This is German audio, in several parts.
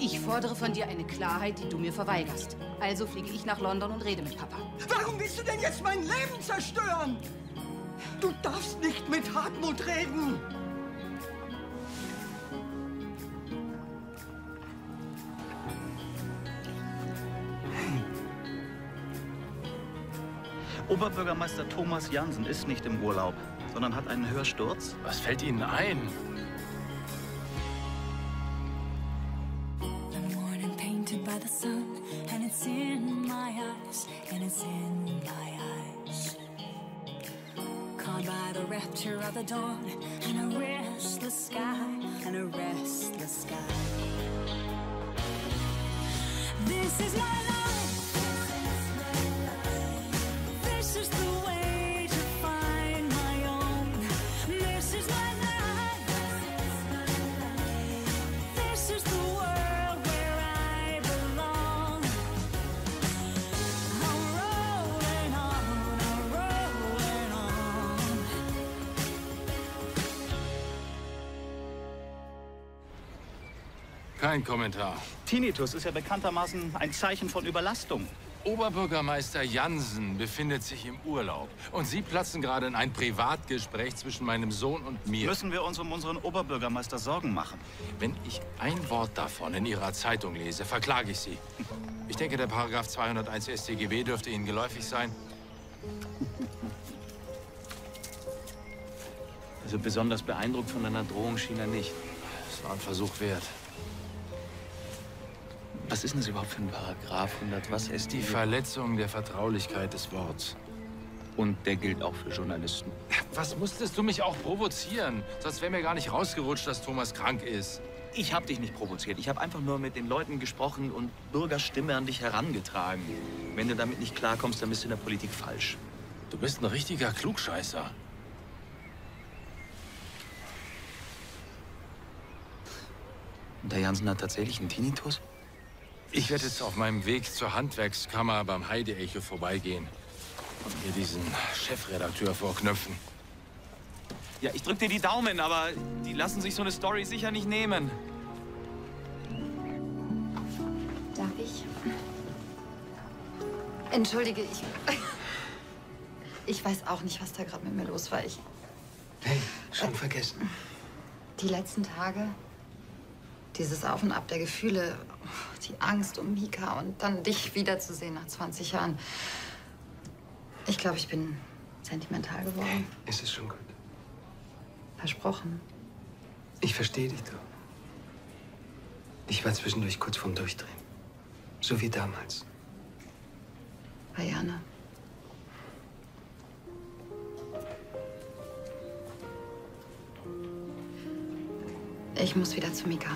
Ich fordere von dir eine Klarheit, die du mir verweigerst. Also fliege ich nach London und rede mit Papa. Warum willst du denn jetzt mein Leben zerstören? Du darfst nicht mit Hartmut reden. Oberbürgermeister Thomas Jansen ist nicht im Urlaub, sondern hat einen Hörsturz. Was fällt Ihnen ein? It's in my eyes, and it's in my eyes. Caught by the rapture of the dawn, and a restless sky, and a restless sky. This is my life. Kein Kommentar. Tinnitus ist ja bekanntermaßen ein Zeichen von Überlastung. Oberbürgermeister Jansen befindet sich im Urlaub. Und Sie platzen gerade in ein Privatgespräch zwischen meinem Sohn und mir. Müssen wir uns um unseren Oberbürgermeister Sorgen machen? Wenn ich ein Wort davon in Ihrer Zeitung lese, verklage ich Sie. Ich denke, der Paragraph 201 StGB dürfte Ihnen geläufig sein. Also besonders beeindruckt von deiner Drohung schien er nicht. Es war ein Versuch wert. Was ist denn das überhaupt für ein Paragraph 100? Was ist Die Verletzung der Vertraulichkeit des Worts. Und der gilt auch für Journalisten. Was musstest du mich auch provozieren? Sonst wäre mir gar nicht rausgerutscht, dass Thomas krank ist. Ich habe dich nicht provoziert. Ich habe einfach nur mit den Leuten gesprochen und Bürgerstimme an dich herangetragen. Wenn du damit nicht klarkommst, dann bist du in der Politik falsch. Du bist ein richtiger Klugscheißer. Und der Jansen hat tatsächlich einen Tinnitus? Ich werde jetzt auf meinem Weg zur Handwerkskammer beim Heide-Echo vorbeigehen und mir diesen Chefredakteur vorknöpfen. Ja, ich drück dir die Daumen, aber die lassen sich so eine Story sicher nicht nehmen. Darf ich? Entschuldige, ich. Ich weiß auch nicht, was da gerade mit mir los war. Ich, Hey, schon vergessen. die letzten Tage, dieses Auf und Ab der Gefühle, die Angst um Mika und dann dich wiederzusehen nach 20 Jahren. Ich glaube, ich bin sentimental geworden. Es ist schon gut. Versprochen. Ich verstehe dich doch. Ich war zwischendurch kurz vorm Durchdrehen. So wie damals. Bei Jana. Ich muss wieder zu Mika.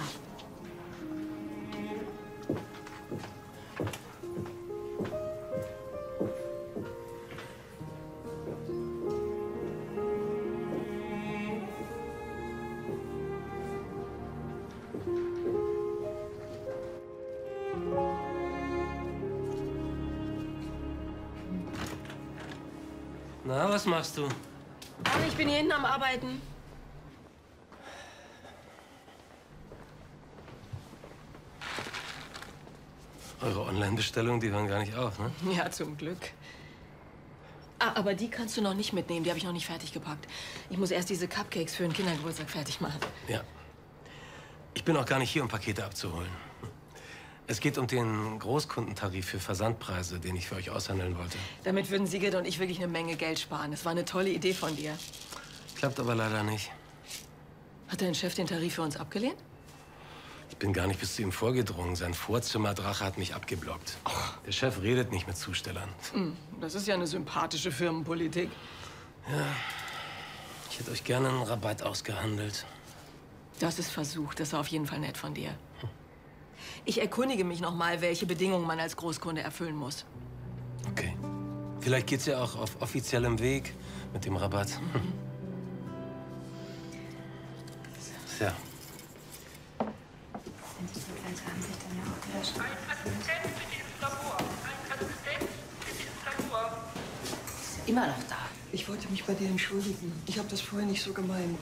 Was machst du? Ach, ich bin hier hinten am Arbeiten. Eure Online-Bestellungen, die hören gar nicht auf, ne? Ja, zum Glück. Ah, aber die kannst du noch nicht mitnehmen. Die habe ich noch nicht fertig gepackt. Ich muss erst diese Cupcakes für den Kindergeburtstag fertig machen. Ja. Ich bin auch gar nicht hier, um Pakete abzuholen. Es geht um den Großkundentarif für Versandpreise, den ich für euch aushandeln wollte. Damit würden Sigrid und ich wirklich eine Menge Geld sparen. Das war eine tolle Idee von dir. Klappt aber leider nicht. Hat dein Chef den Tarif für uns abgelehnt? Ich bin gar nicht bis zu ihm vorgedrungen. Sein Vorzimmerdrache hat mich abgeblockt. Der Chef redet nicht mit Zustellern. Hm, das ist ja eine sympathische Firmenpolitik. Ja, ich hätte euch gerne einen Rabatt ausgehandelt. Das ist versucht. Das war auf jeden Fall nett von dir. Ich erkundige mich noch mal, welche Bedingungen man als Großkunde erfüllen muss. Okay. Vielleicht geht's ja auch auf offiziellem Weg mit dem Rabatt. Ja. Immer noch da. Ich wollte mich bei dir entschuldigen. Ich habe das vorher nicht so gemeint.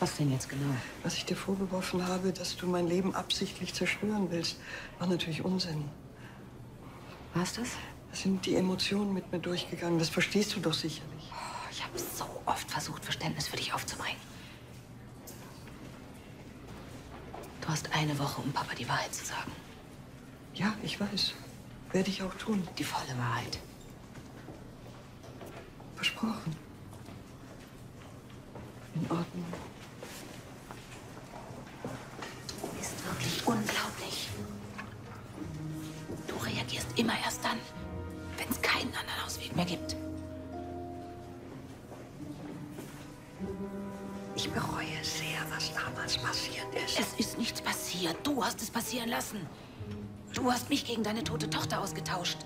Was denn jetzt genau? Was ich dir vorgeworfen habe, dass du mein Leben absichtlich zerstören willst, war natürlich Unsinn. War's das? Da sind die Emotionen mit mir durchgegangen. Das verstehst du doch sicherlich. Ich habe so oft versucht, Verständnis für dich aufzubringen. Du hast eine Woche, um Papa die Wahrheit zu sagen. Ja, ich weiß. Werde ich auch tun. Die volle Wahrheit. Versprochen. In Ordnung. Ist wirklich unglaublich. Du reagierst immer erst dann, wenn es keinen anderen Ausweg mehr gibt. Ich bereue sehr, was damals passiert ist. Es ist nichts passiert. Du hast es passieren lassen. Du hast mich gegen deine tote Tochter ausgetauscht.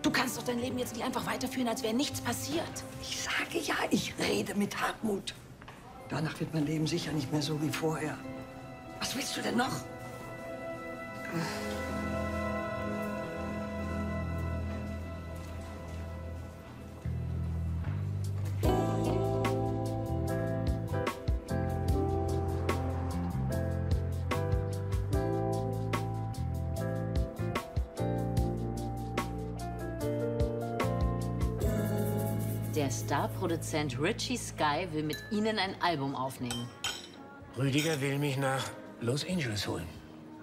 Du kannst doch dein Leben jetzt nicht einfach weiterführen, als wäre nichts passiert. Ich sage ja, ich rede mit Hartmut. Danach wird mein Leben sicher nicht mehr so wie vorher. Was willst du denn noch? Der Starproduzent Richie Sky will mit Ihnen ein Album aufnehmen. Rüdiger will mich nach Los Angeles holen.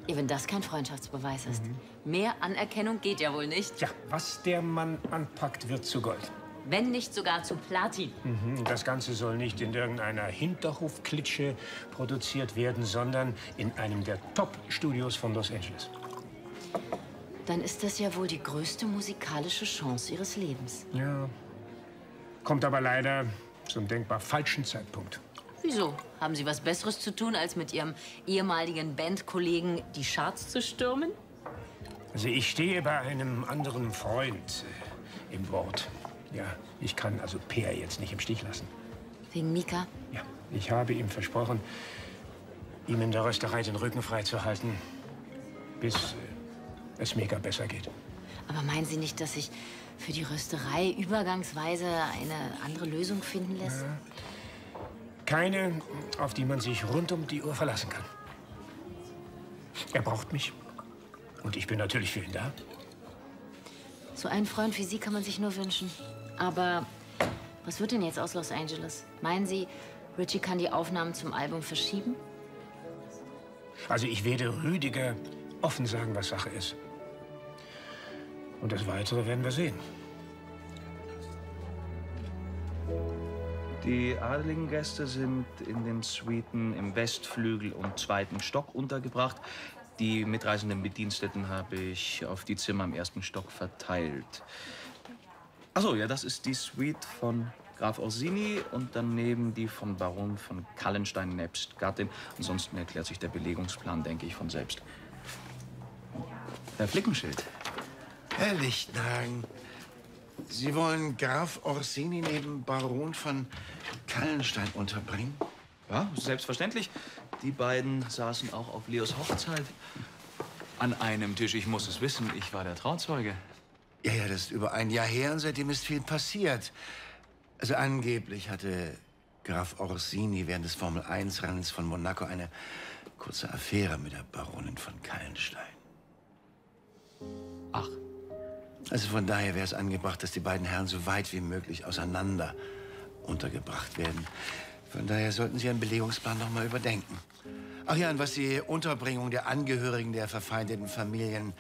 Wenn das kein Freundschaftsbeweis ist. Mehr Anerkennung geht ja wohl nicht. Ja, was der Mann anpackt, wird zu Gold. Wenn nicht sogar zu Platin. Mhm. Das Ganze soll nicht in irgendeiner Hinterhofklitsche produziert werden, sondern in einem der Top-Studios von Los Angeles. Dann ist das ja wohl die größte musikalische Chance Ihres Lebens. Ja. Kommt aber leider zum denkbar falschen Zeitpunkt. Wieso? Haben Sie was Besseres zu tun, als mit Ihrem ehemaligen Bandkollegen die Charts zu stürmen? Also ich stehe bei einem anderen Freund äh, im Wort. Ja, ich kann also Peer jetzt nicht im Stich lassen. Wegen Mika? Ja, ich habe ihm versprochen, ihm in der Rösterei den Rücken frei zu halten, bis äh, es Mika besser geht. Aber meinen Sie nicht, dass sich für die Rösterei übergangsweise eine andere Lösung finden lässt? Keine, auf die man sich rund um die Uhr verlassen kann. Er braucht mich. Und ich bin natürlich für ihn da. So einen Freund wie Sie kann man sich nur wünschen. Aber was wird denn jetzt aus Los Angeles? Meinen Sie, Richie kann die Aufnahmen zum Album verschieben? Also ich werde Rüdiger offen sagen, was Sache ist. Und das Weitere werden wir sehen. Die adeligen Gäste sind in den Suiten im Westflügel und zweiten Stock untergebracht. Die mitreisenden Bediensteten habe ich auf die Zimmer im ersten Stock verteilt. Achso, ja, das ist die Suite von Graf Orsini und daneben die von Baron von Kallenstein nebst Gattin. Ansonsten erklärt sich der Belegungsplan, denke ich, von selbst. Herr Flickenschild. Herr Lichtnagen, Sie wollen Graf Orsini neben Baron von Kallenstein unterbringen? Ja, selbstverständlich. Die beiden saßen auch auf Leos Hochzeit an einem Tisch. Ich muss es wissen, ich war der Trauzeuge. Ja, ja, das ist über ein Jahr her und seitdem ist viel passiert. Also angeblich hatte Graf Orsini während des Formel-1-Rennens von Monaco eine kurze Affäre mit der Baronin von Kallenstein. Ach. Also von daher wäre es angebracht, dass die beiden Herren so weit wie möglich auseinander untergebracht werden. Von daher sollten Sie Ihren Belegungsplan noch mal überdenken. Ach ja, und was die Unterbringung der Angehörigen der verfeindeten Familien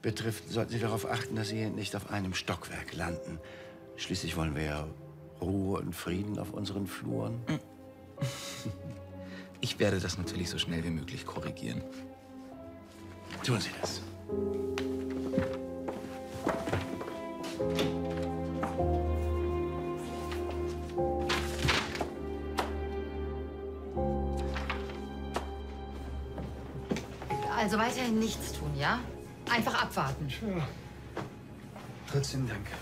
betrifft, sollten Sie darauf achten, dass Sie nicht auf einem Stockwerk landen. Schließlich wollen wir ja Ruhe und Frieden auf unseren Fluren. Ich werde das natürlich so schnell wie möglich korrigieren. Tun Sie das. Also weiterhin nichts tun, ja? Einfach abwarten. Ja. Trotzdem danke.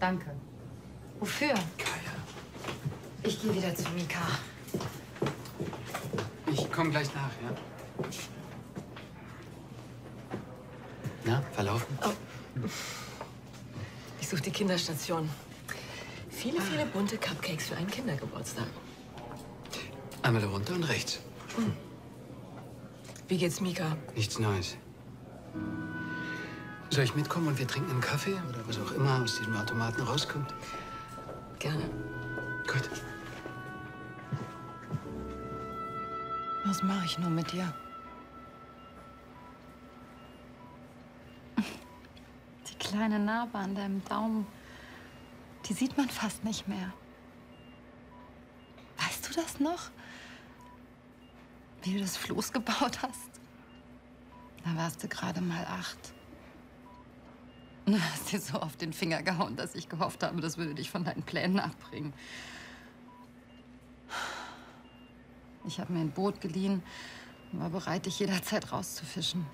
Danke. Wofür? Ich gehe wieder zu Mika. Ich komme gleich nach, ja? Na, verlaufen? Ich suche die Kinderstation. Viele, viele bunte Cupcakes für einen Kindergeburtstag. Einmal runter und rechts. Wie geht's Mika? Nichts Neues. Soll ich mitkommen und wir trinken einen Kaffee oder was auch immer aus diesem Automaten rauskommt? Gerne. Gut. Was mache ich nur mit dir? Kleine Narbe an deinem Daumen, die sieht man fast nicht mehr. Weißt du das noch? Wie du das Floß gebaut hast? Da warst du gerade mal acht. Du hast dir so auf den Finger gehauen, dass ich gehofft habe, das würde dich von deinen Plänen abbringen. Ich habe mir ein Boot geliehen und war bereit, dich jederzeit rauszufischen.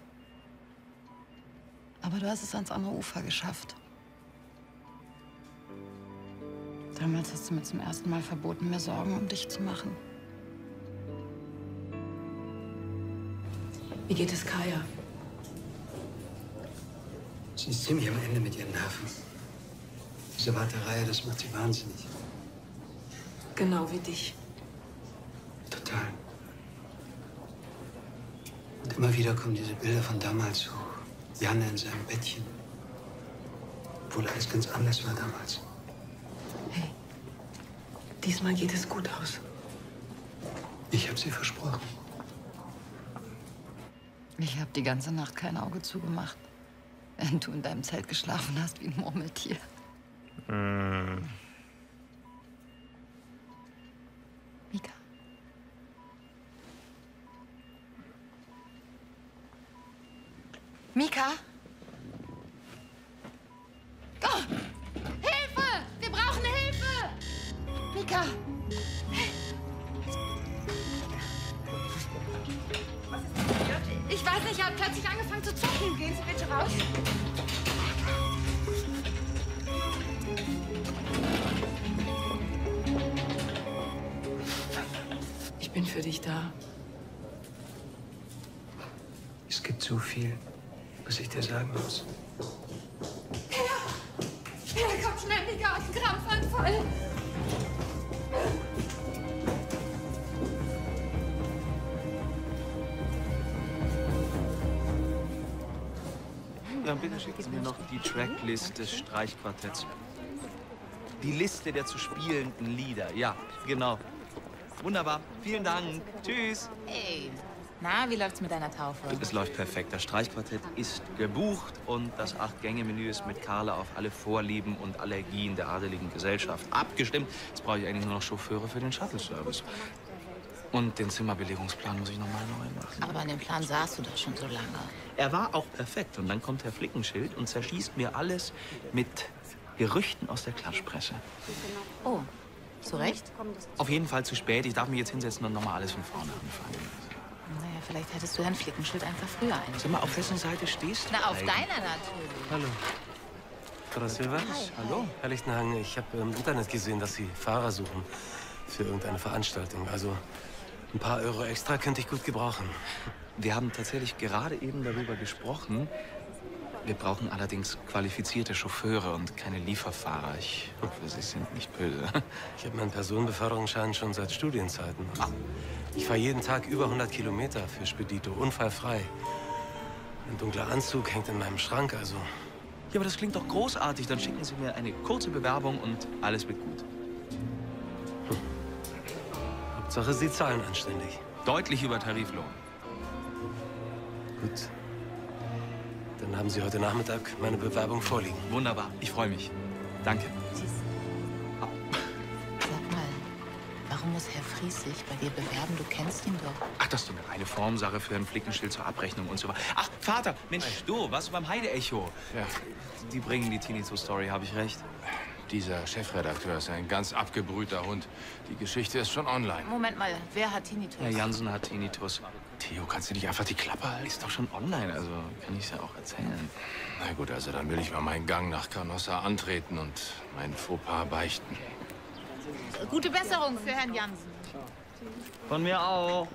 Aber du hast es ans andere Ufer geschafft. Damals hast du mir zum ersten Mal verboten, mir Sorgen um dich zu machen. Wie geht es Kaya? Sie ist ziemlich am Ende mit ihren Nerven. Diese Warterei, das macht sie wahnsinnig. Genau wie dich. Total. Und immer wieder kommen diese Bilder von damals hoch. Janne in seinem Bettchen. Obwohl alles ganz anders war damals. Diesmal geht es gut aus. Ich habe sie versprochen. Ich habe die ganze Nacht kein Auge zugemacht, während du in deinem Zelt geschlafen hast wie ein Murmeltier. Mika. Da. Es gibt so viel, was ich dir sagen muss. Ja, komm schnell, Mika, aus dem Krampfanfall. Dann bitte schicken Sie mir noch die Tracklist des Streichquartetts. Die Liste der zu spielenden Lieder. Ja, genau. Wunderbar. Vielen Dank. Tschüss. Hey, na, wie läuft's mit deiner Taufe? Es läuft perfekt. Das Streichquartett ist gebucht und das Acht-Gänge-Menü ist mit Carla auf alle Vorlieben und Allergien der adeligen Gesellschaft abgestimmt. Jetzt brauche ich eigentlich nur noch Chauffeure für den Shuttle-Service. Und den Zimmerbelegungsplan muss ich nochmal neu machen. Aber an dem Plan saßt du doch schon so lange. Er war auch perfekt. Und dann kommt Herr Flickenschild und zerschießt mir alles mit Gerüchten aus der Klatschpresse. Oh, zu Recht? Auf jeden Fall zu spät. Ich darf mich jetzt hinsetzen und nochmal alles von vorne anfangen. Naja, vielleicht hättest du Herrn Flickenschild einfach früher ein. Sag mal, auf wessen Seite stehst du? Na, auf eigentlich? deiner natürlich. Hallo. Frau Silva? Hallo. Herr Lichtenhagen, ich habe im Internet gesehen, dass Sie Fahrer suchen für irgendeine Veranstaltung. Also ein paar Euro extra könnte ich gut gebrauchen. Wir haben tatsächlich gerade eben darüber gesprochen. Wir brauchen allerdings qualifizierte Chauffeure und keine Lieferfahrer. Ich hoffe, Sie sind nicht böse. Ich habe meinen Personenbeförderungsschein schon seit Studienzeiten. Ich fahre jeden Tag über 100 Kilometer für Spedito, unfallfrei. Ein dunkler Anzug hängt in meinem Schrank, also Ja, aber das klingt doch großartig. Dann schicken Sie mir eine kurze Bewerbung und alles wird gut. Hauptsache, Sie zahlen anständig. Deutlich über Tariflohn. Gut. Dann haben Sie heute Nachmittag meine Bewerbung vorliegen. Wunderbar. Ich freue mich. Danke. Sag mal, warum muss Herr Fries sich bei dir bewerben? Du kennst ihn doch. Ach, das ist doch eine reine Formsache für ein Flickenschild zur Abrechnung und so weiter. Ach, Vater, Mensch, du, warst du beim Heide-Echo? Ja. Die bringen die Tinnitus-Story, habe ich recht? Dieser Chefredakteur ist ein ganz abgebrühter Hund. Die Geschichte ist schon online. Moment mal, wer hat Tinnitus? Herr Jansen hat Tinnitus. Theo, kannst du nicht einfach die Klappe halten? Ist doch schon online, also kann ich es ja auch erzählen. Na gut, also dann will ich mal meinen Gang nach Canossa antreten und mein Fauxpas beichten. Gute Besserung für Herrn Jansen. Von mir auch.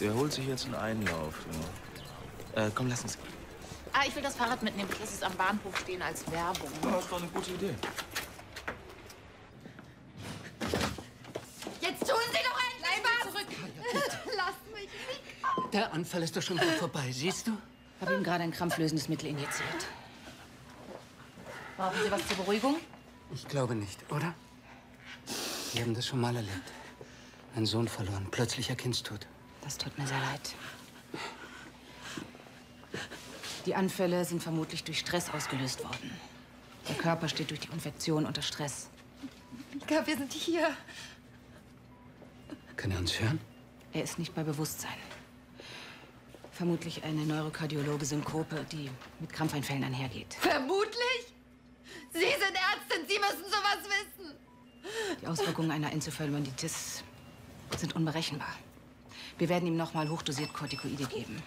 Der holt sich jetzt einen Einlauf. Ja. Äh, komm, lass uns. Ah, ich will das Fahrrad mitnehmen. Ich lasse es am Bahnhof stehen als Werbung. Das ist doch eine gute Idee. Jetzt tun Sie doch endlich was! zurück! Der Anfall ist doch schon wieder vorbei, siehst du? Ich habe ihm gerade ein krampflösendes Mittel injiziert. Brauchen Sie was zur Beruhigung? Ich glaube nicht, oder? Sie haben das schon mal erlebt. Einen Sohn verloren, plötzlicher Kindstod. Das tut mir sehr leid. Die Anfälle sind vermutlich durch Stress ausgelöst worden. Der Körper steht durch die Infektion unter Stress. Mika, wir sind hier. Kann er uns hören? Er ist nicht bei Bewusstsein. Vermutlich eine neurokardiologe Synkope, die mit Krampfeinfällen einhergeht. Vermutlich? Sie sind Ärztin, Sie müssen sowas wissen. Die Auswirkungen einer Enzephalomyelitis sind unberechenbar. Wir werden ihm nochmal hochdosiert Corticoide geben.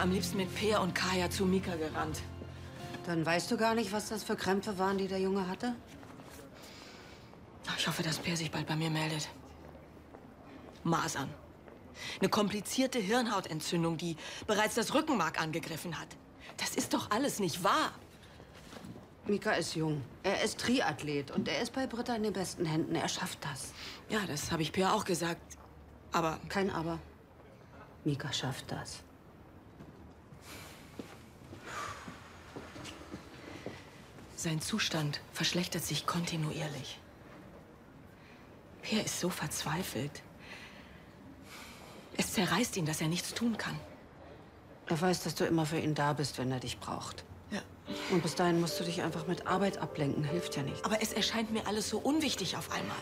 Wäre am liebsten mit Peer und Kaya zu Mika gerannt. Dann weißt du gar nicht, was das für Krämpfe waren, die der Junge hatte? Ich hoffe, dass Peer sich bald bei mir meldet. Masern. Eine komplizierte Hirnhautentzündung, die bereits das Rückenmark angegriffen hat. Das ist doch alles nicht wahr. Mika ist jung. Er ist Triathlet und er ist bei Britta in den besten Händen. Er schafft das. Ja, das habe ich Peer auch gesagt. Aber. Kein Aber. Mika schafft das. Sein Zustand verschlechtert sich kontinuierlich. Peer ist so verzweifelt. Es zerreißt ihn, dass er nichts tun kann. Er weiß, dass du immer für ihn da bist, wenn er dich braucht. Ja. Und bis dahin musst du dich einfach mit Arbeit ablenken. Hilft ja nicht. Aber es erscheint mir alles so unwichtig auf einmal.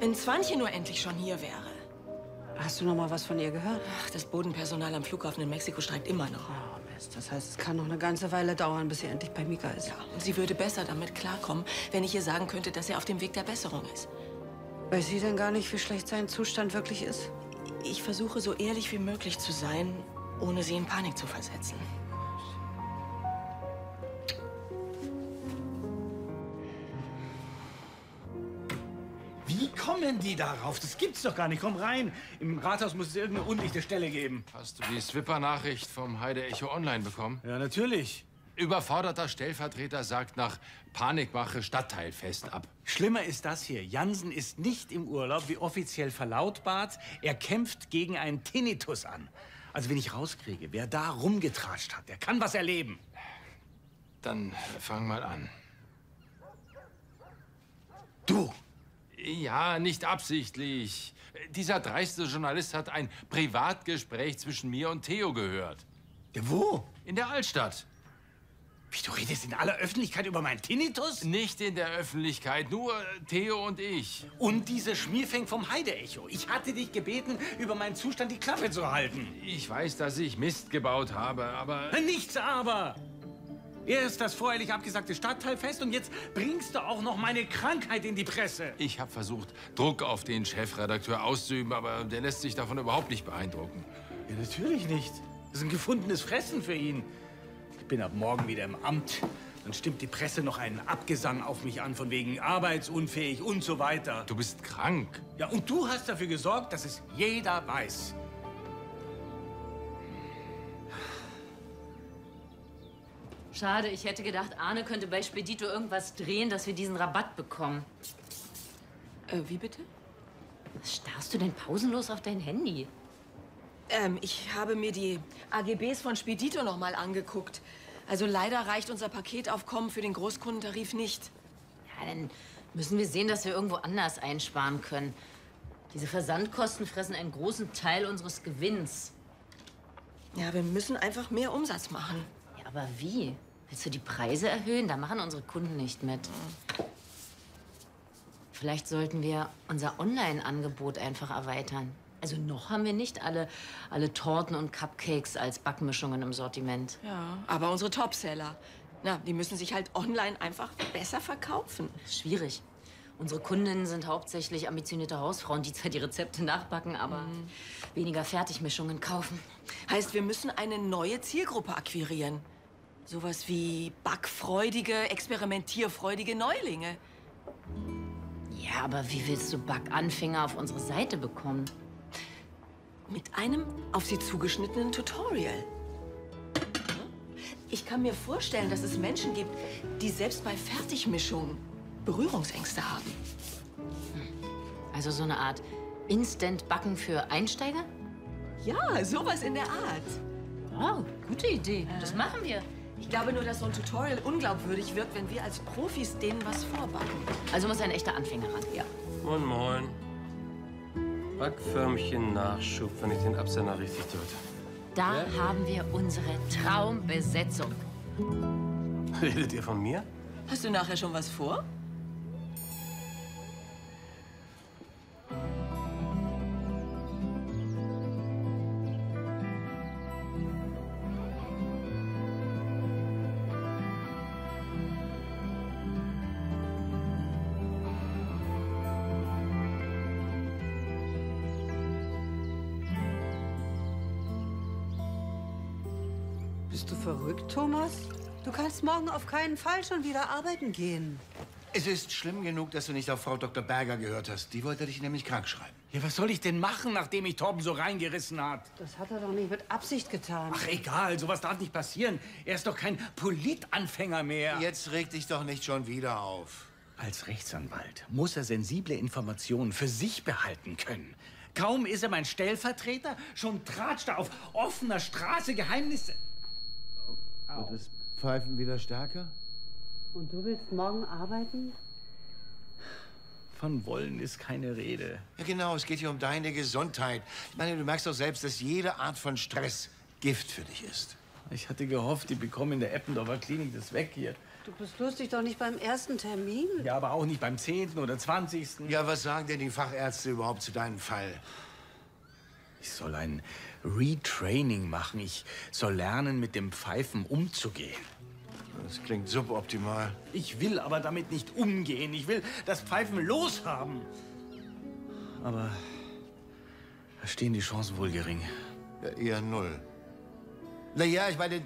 Wenn Zwanche nur endlich schon hier wäre. Hast du noch mal was von ihr gehört? Ach, das Bodenpersonal am Flughafen in Mexiko streikt immer noch. Oh, Mist. Das heißt, es kann noch eine ganze Weile dauern, bis sie endlich bei Mika ist. Ja, und sie würde besser damit klarkommen, wenn ich ihr sagen könnte, dass er auf dem Weg der Besserung ist. Weiß sie denn gar nicht, wie schlecht sein Zustand wirklich ist? Ich versuche so ehrlich wie möglich zu sein, ohne sie in Panik zu versetzen. Wie kommen die darauf? Das gibt's doch gar nicht. Komm rein. Im Rathaus muss es irgendeine undichte Stelle geben. Hast du die Swipper-Nachricht vom Heide Echo Online bekommen? Ja, natürlich. Überforderter Stellvertreter sagt nach Panikmache Stadtteilfest ab. Schlimmer ist das hier. Jansen ist nicht im Urlaub, wie offiziell verlautbart. Er kämpft gegen einen Tinnitus an. Also wenn ich rauskriege, wer da rumgetratscht hat, der kann was erleben. Dann fang mal an. Du! Ja, nicht absichtlich. Dieser dreiste Journalist hat ein Privatgespräch zwischen mir und Theo gehört. Ja, wo? In der Altstadt. Wie, du redest in aller Öffentlichkeit über meinen Tinnitus? Nicht in der Öffentlichkeit, nur Theo und ich. Und diese Schmierfäng vom Heide-Echo. Ich hatte dich gebeten, über meinen Zustand die Klappe zu halten. Ich weiß, dass ich Mist gebaut habe, aber... Nichts aber! Erst das vorherlich abgesagte Stadtteilfest und jetzt bringst du auch noch meine Krankheit in die Presse. Ich habe versucht, Druck auf den Chefredakteur auszuüben, aber der lässt sich davon überhaupt nicht beeindrucken. Ja, natürlich nicht. Das ist ein gefundenes Fressen für ihn. Ich bin ab morgen wieder im Amt. Dann stimmt die Presse noch einen Abgesang auf mich an, von wegen arbeitsunfähig und so weiter. Du bist krank. Ja, und du hast dafür gesorgt, dass es jeder weiß. Schade, ich hätte gedacht, Arne könnte bei Spedito irgendwas drehen, dass wir diesen Rabatt bekommen. Äh, wie bitte? Was starrst du denn pausenlos auf dein Handy? Ähm, ich habe mir die AGBs von Spedito noch mal angeguckt. Also leider reicht unser Paketaufkommen für den Großkundentarif nicht. Ja, dann müssen wir sehen, dass wir irgendwo anders einsparen können. Diese Versandkosten fressen einen großen Teil unseres Gewinns. Ja, wir müssen einfach mehr Umsatz machen. Aber wie? Willst du die Preise erhöhen? Da machen unsere Kunden nicht mit. Vielleicht sollten wir unser Online-Angebot einfach erweitern. Also noch haben wir nicht alle, alle Torten und Cupcakes als Backmischungen im Sortiment. Ja, aber unsere Topseller, na, die müssen sich halt online einfach besser verkaufen. Schwierig. Unsere Kundinnen sind hauptsächlich ambitionierte Hausfrauen, die zwar die Rezepte nachbacken, aber weniger Fertigmischungen kaufen. Heißt, wir müssen eine neue Zielgruppe akquirieren. Sowas wie backfreudige, experimentierfreudige Neulinge. Ja, aber wie willst du Backanfänger auf unsere Seite bekommen? Mit einem auf sie zugeschnittenen Tutorial. Ich kann mir vorstellen, dass es Menschen gibt, die selbst bei Fertigmischungen Berührungsängste haben. Also so eine Art Instant-Backen für Einsteiger? Ja, sowas in der Art. Wow, gute Idee. Das machen wir. Ich glaube nur, dass so ein Tutorial unglaubwürdig wirkt, wenn wir als Profis denen was vorbacken. Also muss ein echter Anfänger ran. Ja. Moin, moin. Backförmchen Nachschub, wenn ich den Absender richtig deute. Da haben wir unsere Traumbesetzung. Redet ihr von mir? Hast du nachher schon was vor? Morgen auf keinen Fall schon wieder arbeiten gehen. Es ist schlimm genug, dass du nicht auf Frau Dr. Berger gehört hast. Die wollte dich nämlich krank schreiben. Ja, was soll ich denn machen, nachdem mich Torben so reingerissen hat? Das hat er doch nicht mit Absicht getan. Ach, egal, sowas darf nicht passieren. Er ist doch kein Politanfänger mehr. Jetzt reg dich doch nicht schon wieder auf. Als Rechtsanwalt muss er sensible Informationen für sich behalten können. Kaum ist er mein Stellvertreter, schon tratscht er auf offener Straße Geheimnisse. Wird das Pfeifen wieder stärker? Und du willst morgen arbeiten? Von wollen ist keine Rede. Ja, genau, es geht hier um deine Gesundheit. Ich meine, du merkst doch selbst, dass jede Art von Stress Gift für dich ist. Ich hatte gehofft, die bekommen in der Eppendorfer Klinik das weg hier. Du bist lustig doch nicht beim ersten Termin. Ja, aber auch nicht beim 10. oder 20. Ja, was sagen denn die Fachärzte überhaupt zu deinem Fall? Ich soll ein Retraining machen. Ich soll lernen, mit dem Pfeifen umzugehen. Das klingt suboptimal. Ich will aber damit nicht umgehen. Ich will das Pfeifen loshaben. Aber da stehen die Chancen wohl gering. Ja, eher null. Na ja, ich meine,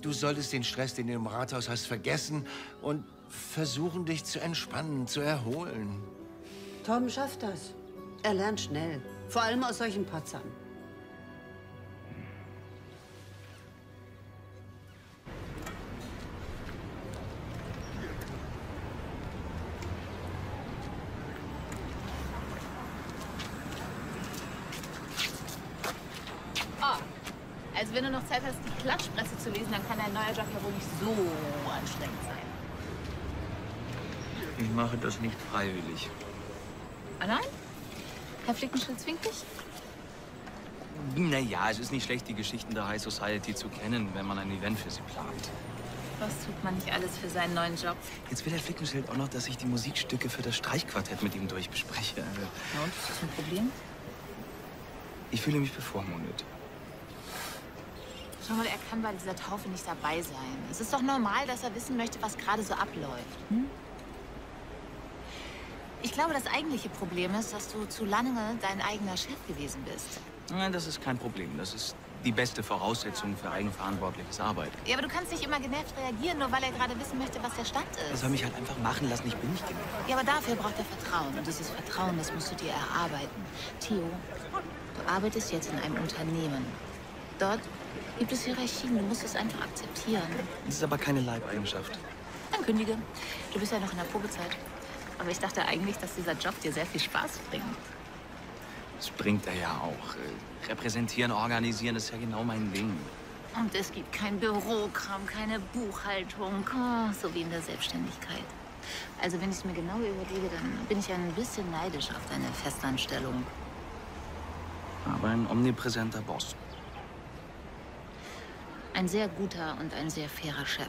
du solltest den Stress, den du im Rathaus hast, vergessen und versuchen, dich zu entspannen, zu erholen. Tom schafft das. Er lernt schnell. Vor allem aus solchen Patzern. Wenn du noch Zeit hast, die Klatschpresse zu lesen, dann kann dein neuer Job ja wohl nicht so anstrengend sein. Ich mache das nicht freiwillig. Ah nein? Herr Flickenschritt zwingt dich? Naja, es ist nicht schlecht, die Geschichten der High Society zu kennen, wenn man ein Event für sie plant. Was tut man nicht alles für seinen neuen Job? Jetzt will Herr Flickenschild auch noch, dass ich die Musikstücke für das Streichquartett mit ihm durchbespreche. Ja, und ist das ein Problem? ich fühle mich bevormundet. Schau mal, er kann bei dieser Taufe nicht dabei sein. Es ist doch normal, dass er wissen möchte, was gerade so abläuft. Hm? Ich glaube, das eigentliche Problem ist, dass du zu lange dein eigener Chef gewesen bist. Nein, das ist kein Problem. Das ist die beste Voraussetzung für eigenverantwortliches Arbeiten. Ja, aber du kannst nicht immer genervt reagieren, nur weil er gerade wissen möchte, was der Stand Er ist. soll mich halt einfach machen lassen, ich bin nicht genervt. Ja, aber dafür braucht er Vertrauen. Und dieses Vertrauen, das musst du dir erarbeiten. Theo, du arbeitest jetzt in einem Unternehmen. Dort gibt es Hierarchien. Du musst es einfach akzeptieren. Das ist aber keine Leibeigenschaft. Dann kündige. Du bist ja noch in der Probezeit. Aber ich dachte eigentlich, dass dieser Job dir sehr viel Spaß bringt. Das bringt er ja auch. Äh, Repräsentieren, organisieren ist ja genau mein Ding. Und es gibt kein Bürokram, keine Buchhaltung, oh, so wie in der Selbstständigkeit. Also wenn ich es mir genau überlege, dann bin ich ein bisschen neidisch auf deine Festanstellung. Aber ein omnipräsenter Boss. Ein sehr guter und ein sehr fairer Chef.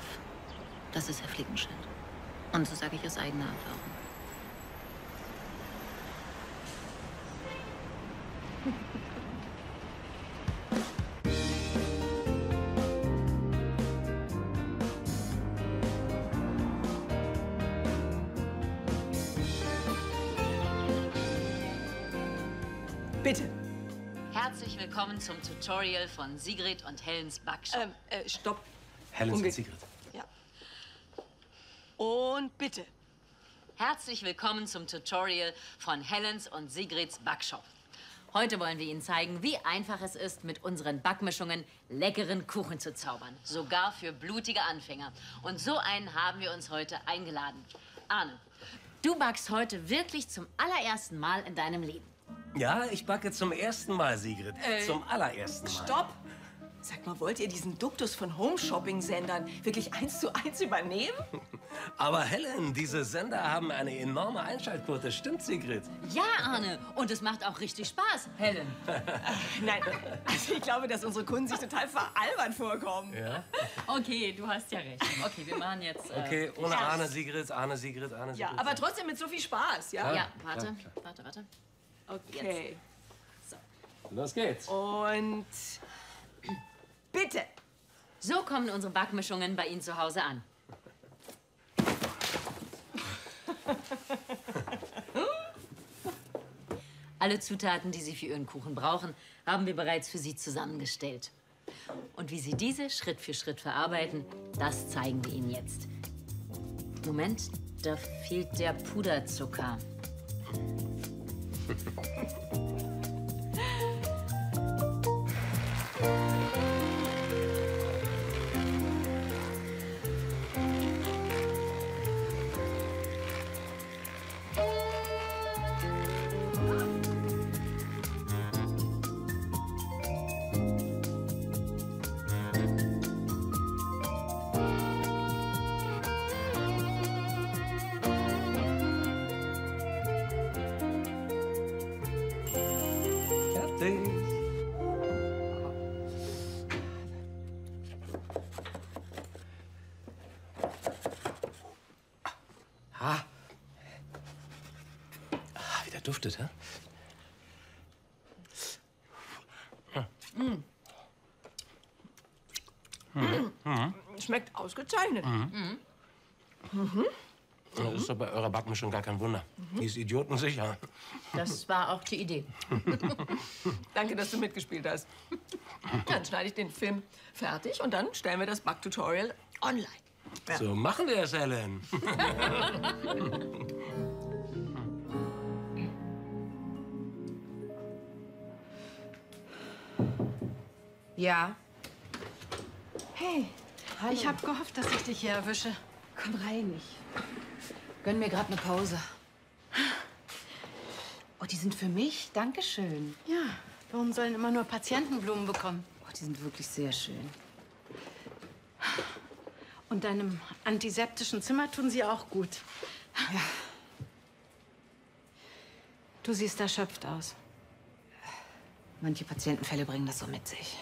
Das ist Herr Flickenstedt. Und so sage ich aus eigener Erfahrung. Herzlich willkommen zum Tutorial von Sigrid und Helens Backshop. Ähm, äh, stopp. Helens Umge- und Sigrid. Ja. Und bitte. Herzlich willkommen zum Tutorial von Helens und Sigrids Backshop. Heute wollen wir Ihnen zeigen, wie einfach es ist, mit unseren Backmischungen leckeren Kuchen zu zaubern. Sogar für blutige Anfänger. Und so einen haben wir uns heute eingeladen. Arne, du backst heute wirklich zum allerersten Mal in deinem Leben. Ja, ich backe zum ersten Mal, Sigrid. Äh, zum allerersten Mal. Stopp! Sag mal, wollt ihr diesen Duktus von Home-Shopping-Sendern wirklich eins zu eins übernehmen? Aber Helen, diese Sender haben eine enorme Einschaltquote. Stimmt, Sigrid? Ja, Arne. Und es macht auch richtig Spaß, Helen. Nein, also ich glaube, dass unsere Kunden sich total veralbert vorkommen. Ja? Okay, du hast ja recht. Okay, wir machen jetzt. äh, Okay, ohne ja. Arne, Sigrid, Arne, Sigrid, Arne, Ja, Sigrid. aber trotzdem mit so viel Spaß, ja? Ja, warte, warte, warte. Okay. Los geht's. Und bitte. So kommen unsere Backmischungen bei Ihnen zu Hause an. Alle Zutaten, die Sie für Ihren Kuchen brauchen, haben wir bereits für Sie zusammengestellt. Und wie Sie diese Schritt für Schritt verarbeiten, das zeigen wir Ihnen jetzt. Moment, da fehlt der Puderzucker. thank you ausgezeichnet. Mhm. Mhm. Das ist doch bei eurer Backmischung gar kein Wunder. Die ist idiotensicher. Das war auch die Idee. Danke, dass du mitgespielt hast. Dann schneide ich den Film fertig und dann stellen wir das Backtutorial online. Ja. So machen wir es, Helen. Ja. Hey, ich habe gehofft, dass ich dich hier erwische. Komm rein, ich gönn mir gerade eine Pause. Oh, die sind für mich? Dankeschön. Ja, warum sollen immer nur Patientenblumen bekommen? Oh, die sind wirklich sehr schön. Und deinem antiseptischen Zimmer tun sie auch gut. Ja. Du siehst erschöpft aus. Manche Patientenfälle bringen das so mit sich.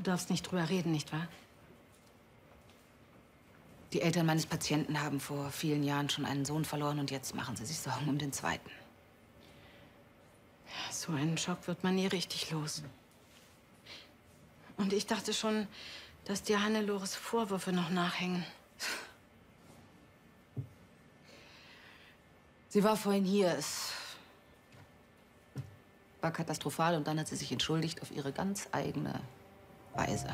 Du darfst nicht drüber reden, nicht wahr? Die Eltern meines Patienten haben vor vielen Jahren schon einen Sohn verloren und jetzt machen sie sich Sorgen um den zweiten. So einen Schock wird man nie richtig los. Und ich dachte schon, dass dir Hannelores Vorwürfe noch nachhängen. Sie war vorhin hier. Es war katastrophal und dann hat sie sich entschuldigt auf ihre ganz eigene Weise.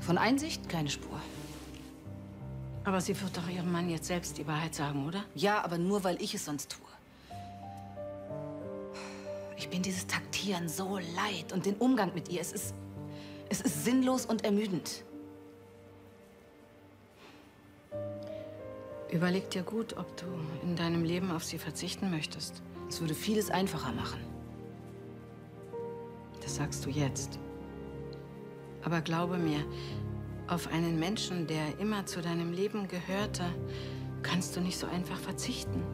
Von Einsicht keine Spur. Aber sie wird doch ihrem Mann jetzt selbst die Wahrheit sagen, oder? Ja, aber nur, weil ich es sonst tue. Ich bin dieses Taktieren so leid und den Umgang mit ihr. Es ist, es ist sinnlos und ermüdend. Überleg dir gut, ob du in deinem Leben auf sie verzichten möchtest. Es würde vieles einfacher machen. Das sagst du jetzt. Aber glaube mir, auf einen Menschen, der immer zu deinem Leben gehörte, kannst du nicht so einfach verzichten.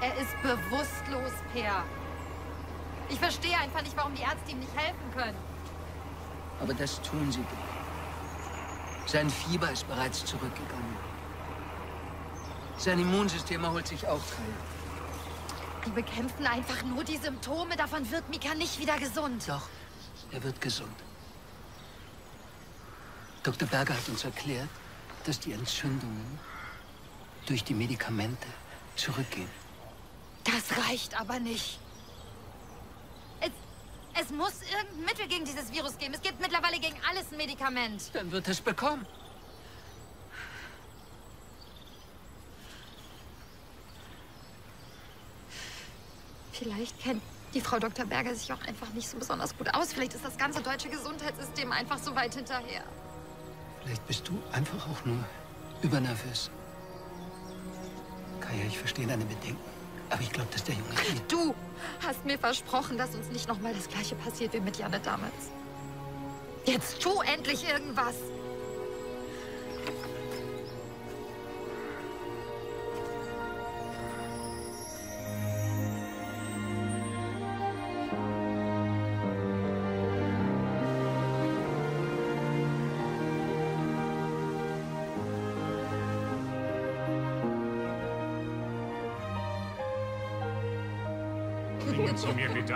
Er ist bewusstlos, Per. Ich verstehe einfach nicht, warum die Ärzte ihm nicht helfen können. Aber das tun sie. Sein Fieber ist bereits zurückgegangen. Sein Immunsystem erholt sich auch kein. Die bekämpfen einfach nur die Symptome. Davon wird Mika nicht wieder gesund. Doch, er wird gesund. Dr. Berger hat uns erklärt, dass die Entzündungen durch die Medikamente zurückgehen. Das reicht aber nicht. Es, muss irgendein Mittel gegen dieses Virus geben. Es gibt mittlerweile gegen alles ein Medikament. Dann wird es bekommen. Vielleicht kennt die Frau Dr. Berger sich auch einfach nicht so besonders gut aus. Vielleicht ist das ganze deutsche Gesundheitssystem einfach so weit hinterher. Vielleicht bist du einfach auch nur übernervös. Kaya, ich verstehe deine Bedenken. Aber ich glaube, dass der Junge hier... Du hast mir versprochen, dass uns nicht nochmal das Gleiche passiert wie mit Janne damals. Jetzt tu endlich irgendwas.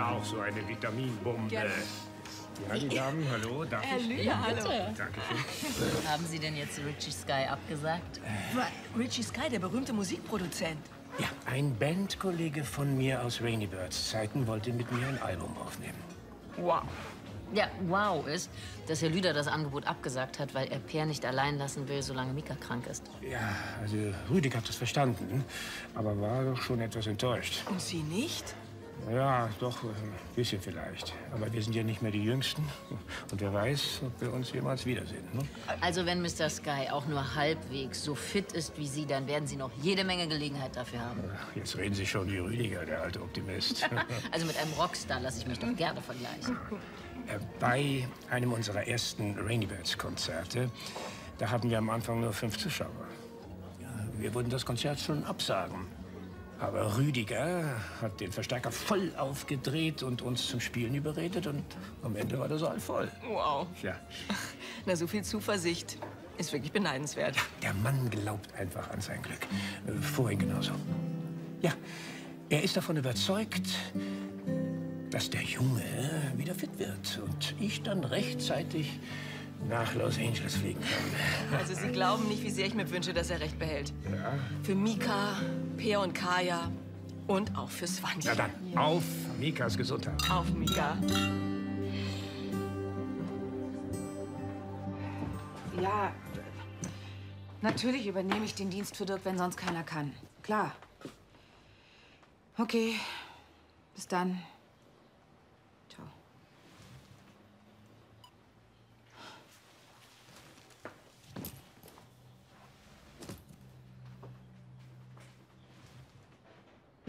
Auch so eine Vitaminbombe. Gerne. Ja, die Damen, hallo, darf Herr ich? Lüder, Ja, hallo. Dankeschön. Haben Sie denn jetzt Richie Sky abgesagt? Richie Sky, der berühmte Musikproduzent. Ja, ein Bandkollege von mir aus Rainy Birds Zeiten wollte mit mir ein Album aufnehmen. Wow. Ja, wow ist, dass Herr Lüder das Angebot abgesagt hat, weil er Per nicht allein lassen will, solange Mika krank ist. Ja, also Rüdig hat das verstanden, aber war doch schon etwas enttäuscht. Und Sie nicht? Ja, doch, ein bisschen vielleicht. Aber wir sind ja nicht mehr die Jüngsten. Und wer weiß, ob wir uns jemals wiedersehen. Ne? Also wenn Mr. Sky auch nur halbwegs so fit ist wie Sie, dann werden Sie noch jede Menge Gelegenheit dafür haben. Jetzt reden Sie schon wie Rüdiger, der alte Optimist. Also mit einem Rockstar lasse ich mich doch gerne vergleichen. Äh, Bei einem unserer ersten Rainy Birds Konzerte, da hatten wir am Anfang nur fünf Zuschauer. Wir wollten das Konzert schon absagen. Aber Rüdiger hat den Verstärker voll aufgedreht und uns zum Spielen überredet und am Ende war der Saal voll. Wow. Ja, Na, so viel Zuversicht ist wirklich beneidenswert. der Mann glaubt einfach an sein Glück. Äh, Vorhin genauso. Ja, er ist davon überzeugt, dass der Junge wieder fit wird und ich dann rechtzeitig nach Los Angeles fliegen kann. Also Sie glauben nicht, wie sehr ich mir wünsche, dass er recht behält. Ja. Für Mika, Peer und Kaya und auch für Svanti. Na dann, auf Mikas Gesundheit. Auf Mika. Ja, natürlich übernehme ich den Dienst für Dirk, wenn sonst keiner kann. Klar. Okay, bis dann.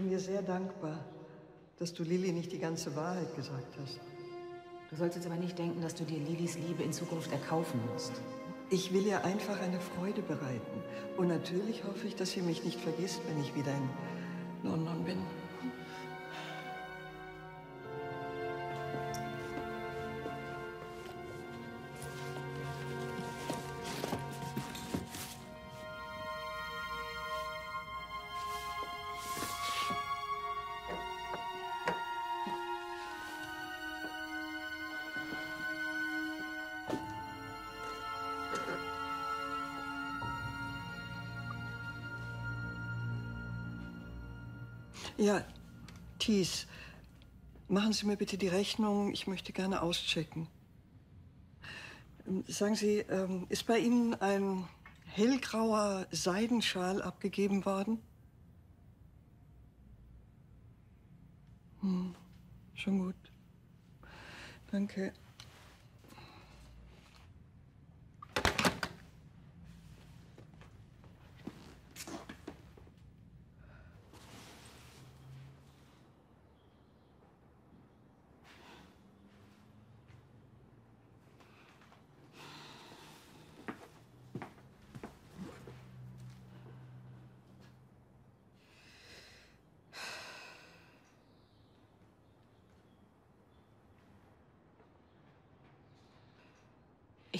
Bin dir sehr dankbar, dass du Lilly nicht die ganze Wahrheit gesagt hast. Du solltest aber nicht denken, dass du dir Lilis Liebe in Zukunft erkaufen musst. Ich will ihr einfach eine Freude bereiten. Und natürlich hoffe ich, dass sie mich nicht vergisst, wenn ich wieder in London bin. Machen Sie mir bitte die Rechnung. Ich möchte gerne auschecken. Ähm, Sagen Sie, ähm, ist bei Ihnen ein hellgrauer Seidenschal abgegeben worden? Hm, schon gut. Danke.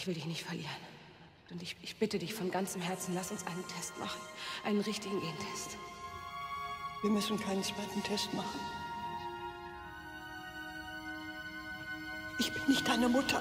Ich will dich nicht verlieren. Und ich, ich bitte dich von ganzem Herzen, lass uns einen Test machen. Einen richtigen Gentest. Wir müssen keinen zweiten Test machen. Ich bin nicht deine Mutter.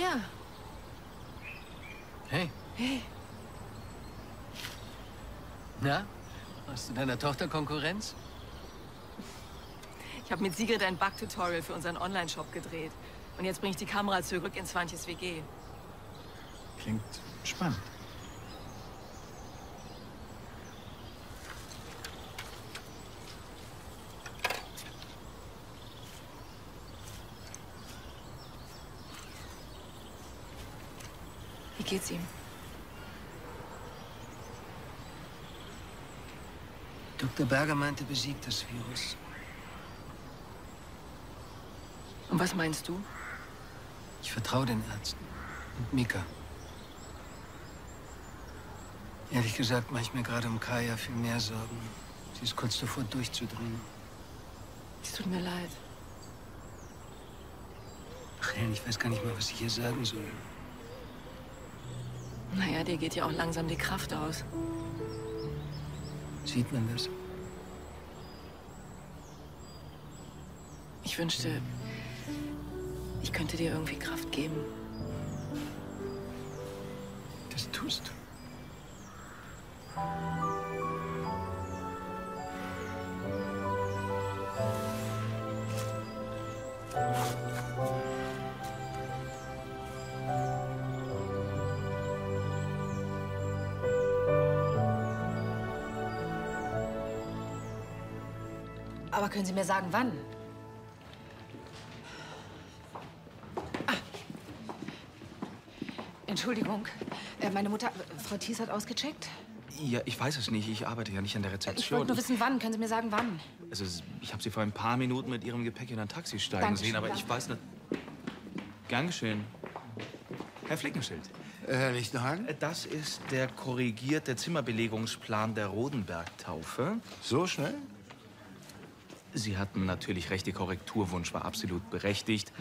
Wer? Hey, Hey, na? Hast du deiner Tochter Konkurrenz? ich habe mit Sigrid ein Backtutorial für unseren Online-Shop gedreht. Und jetzt bringe ich die Kamera zurück ins Swantjes WG. Klingt spannend. Geht's ihm? Dr. Berger meinte, besiegt das Virus. Und was meinst du? Ich vertraue den Ärzten. Und Mika. Ehrlich gesagt mache ich mir gerade um Kaya viel mehr Sorgen. Sie ist kurz davor, durchzudrehen. Es tut mir leid. Ach, ich weiß gar nicht mal, was ich hier sagen soll. Naja, dir geht ja auch langsam die Kraft aus. Sieht man das? Ich wünschte, ich könnte dir irgendwie Kraft geben. Das tust du. Können Sie mir sagen, wann? Ah. Entschuldigung, äh, meine Mutter, äh, Frau Thies hat ausgecheckt. Ja, ich weiß es nicht. Ich arbeite ja nicht an der Ich Rezeption. wollte nur wissen, wann. Können Sie mir sagen, wann? Also, ich habe sie vor ein paar Minuten mit ihrem Gepäck in ein Taxi steigen Dankeschön, sehen, aber ich danke. weiß nicht. Gern geschehen. Herr Flickenschild. Herr Lichtenhagen? Das ist der korrigierte Zimmerbelegungsplan der Rodenberg-Taufe. So schnell? Sie hatten natürlich recht, Ihr Korrekturwunsch war absolut berechtigt.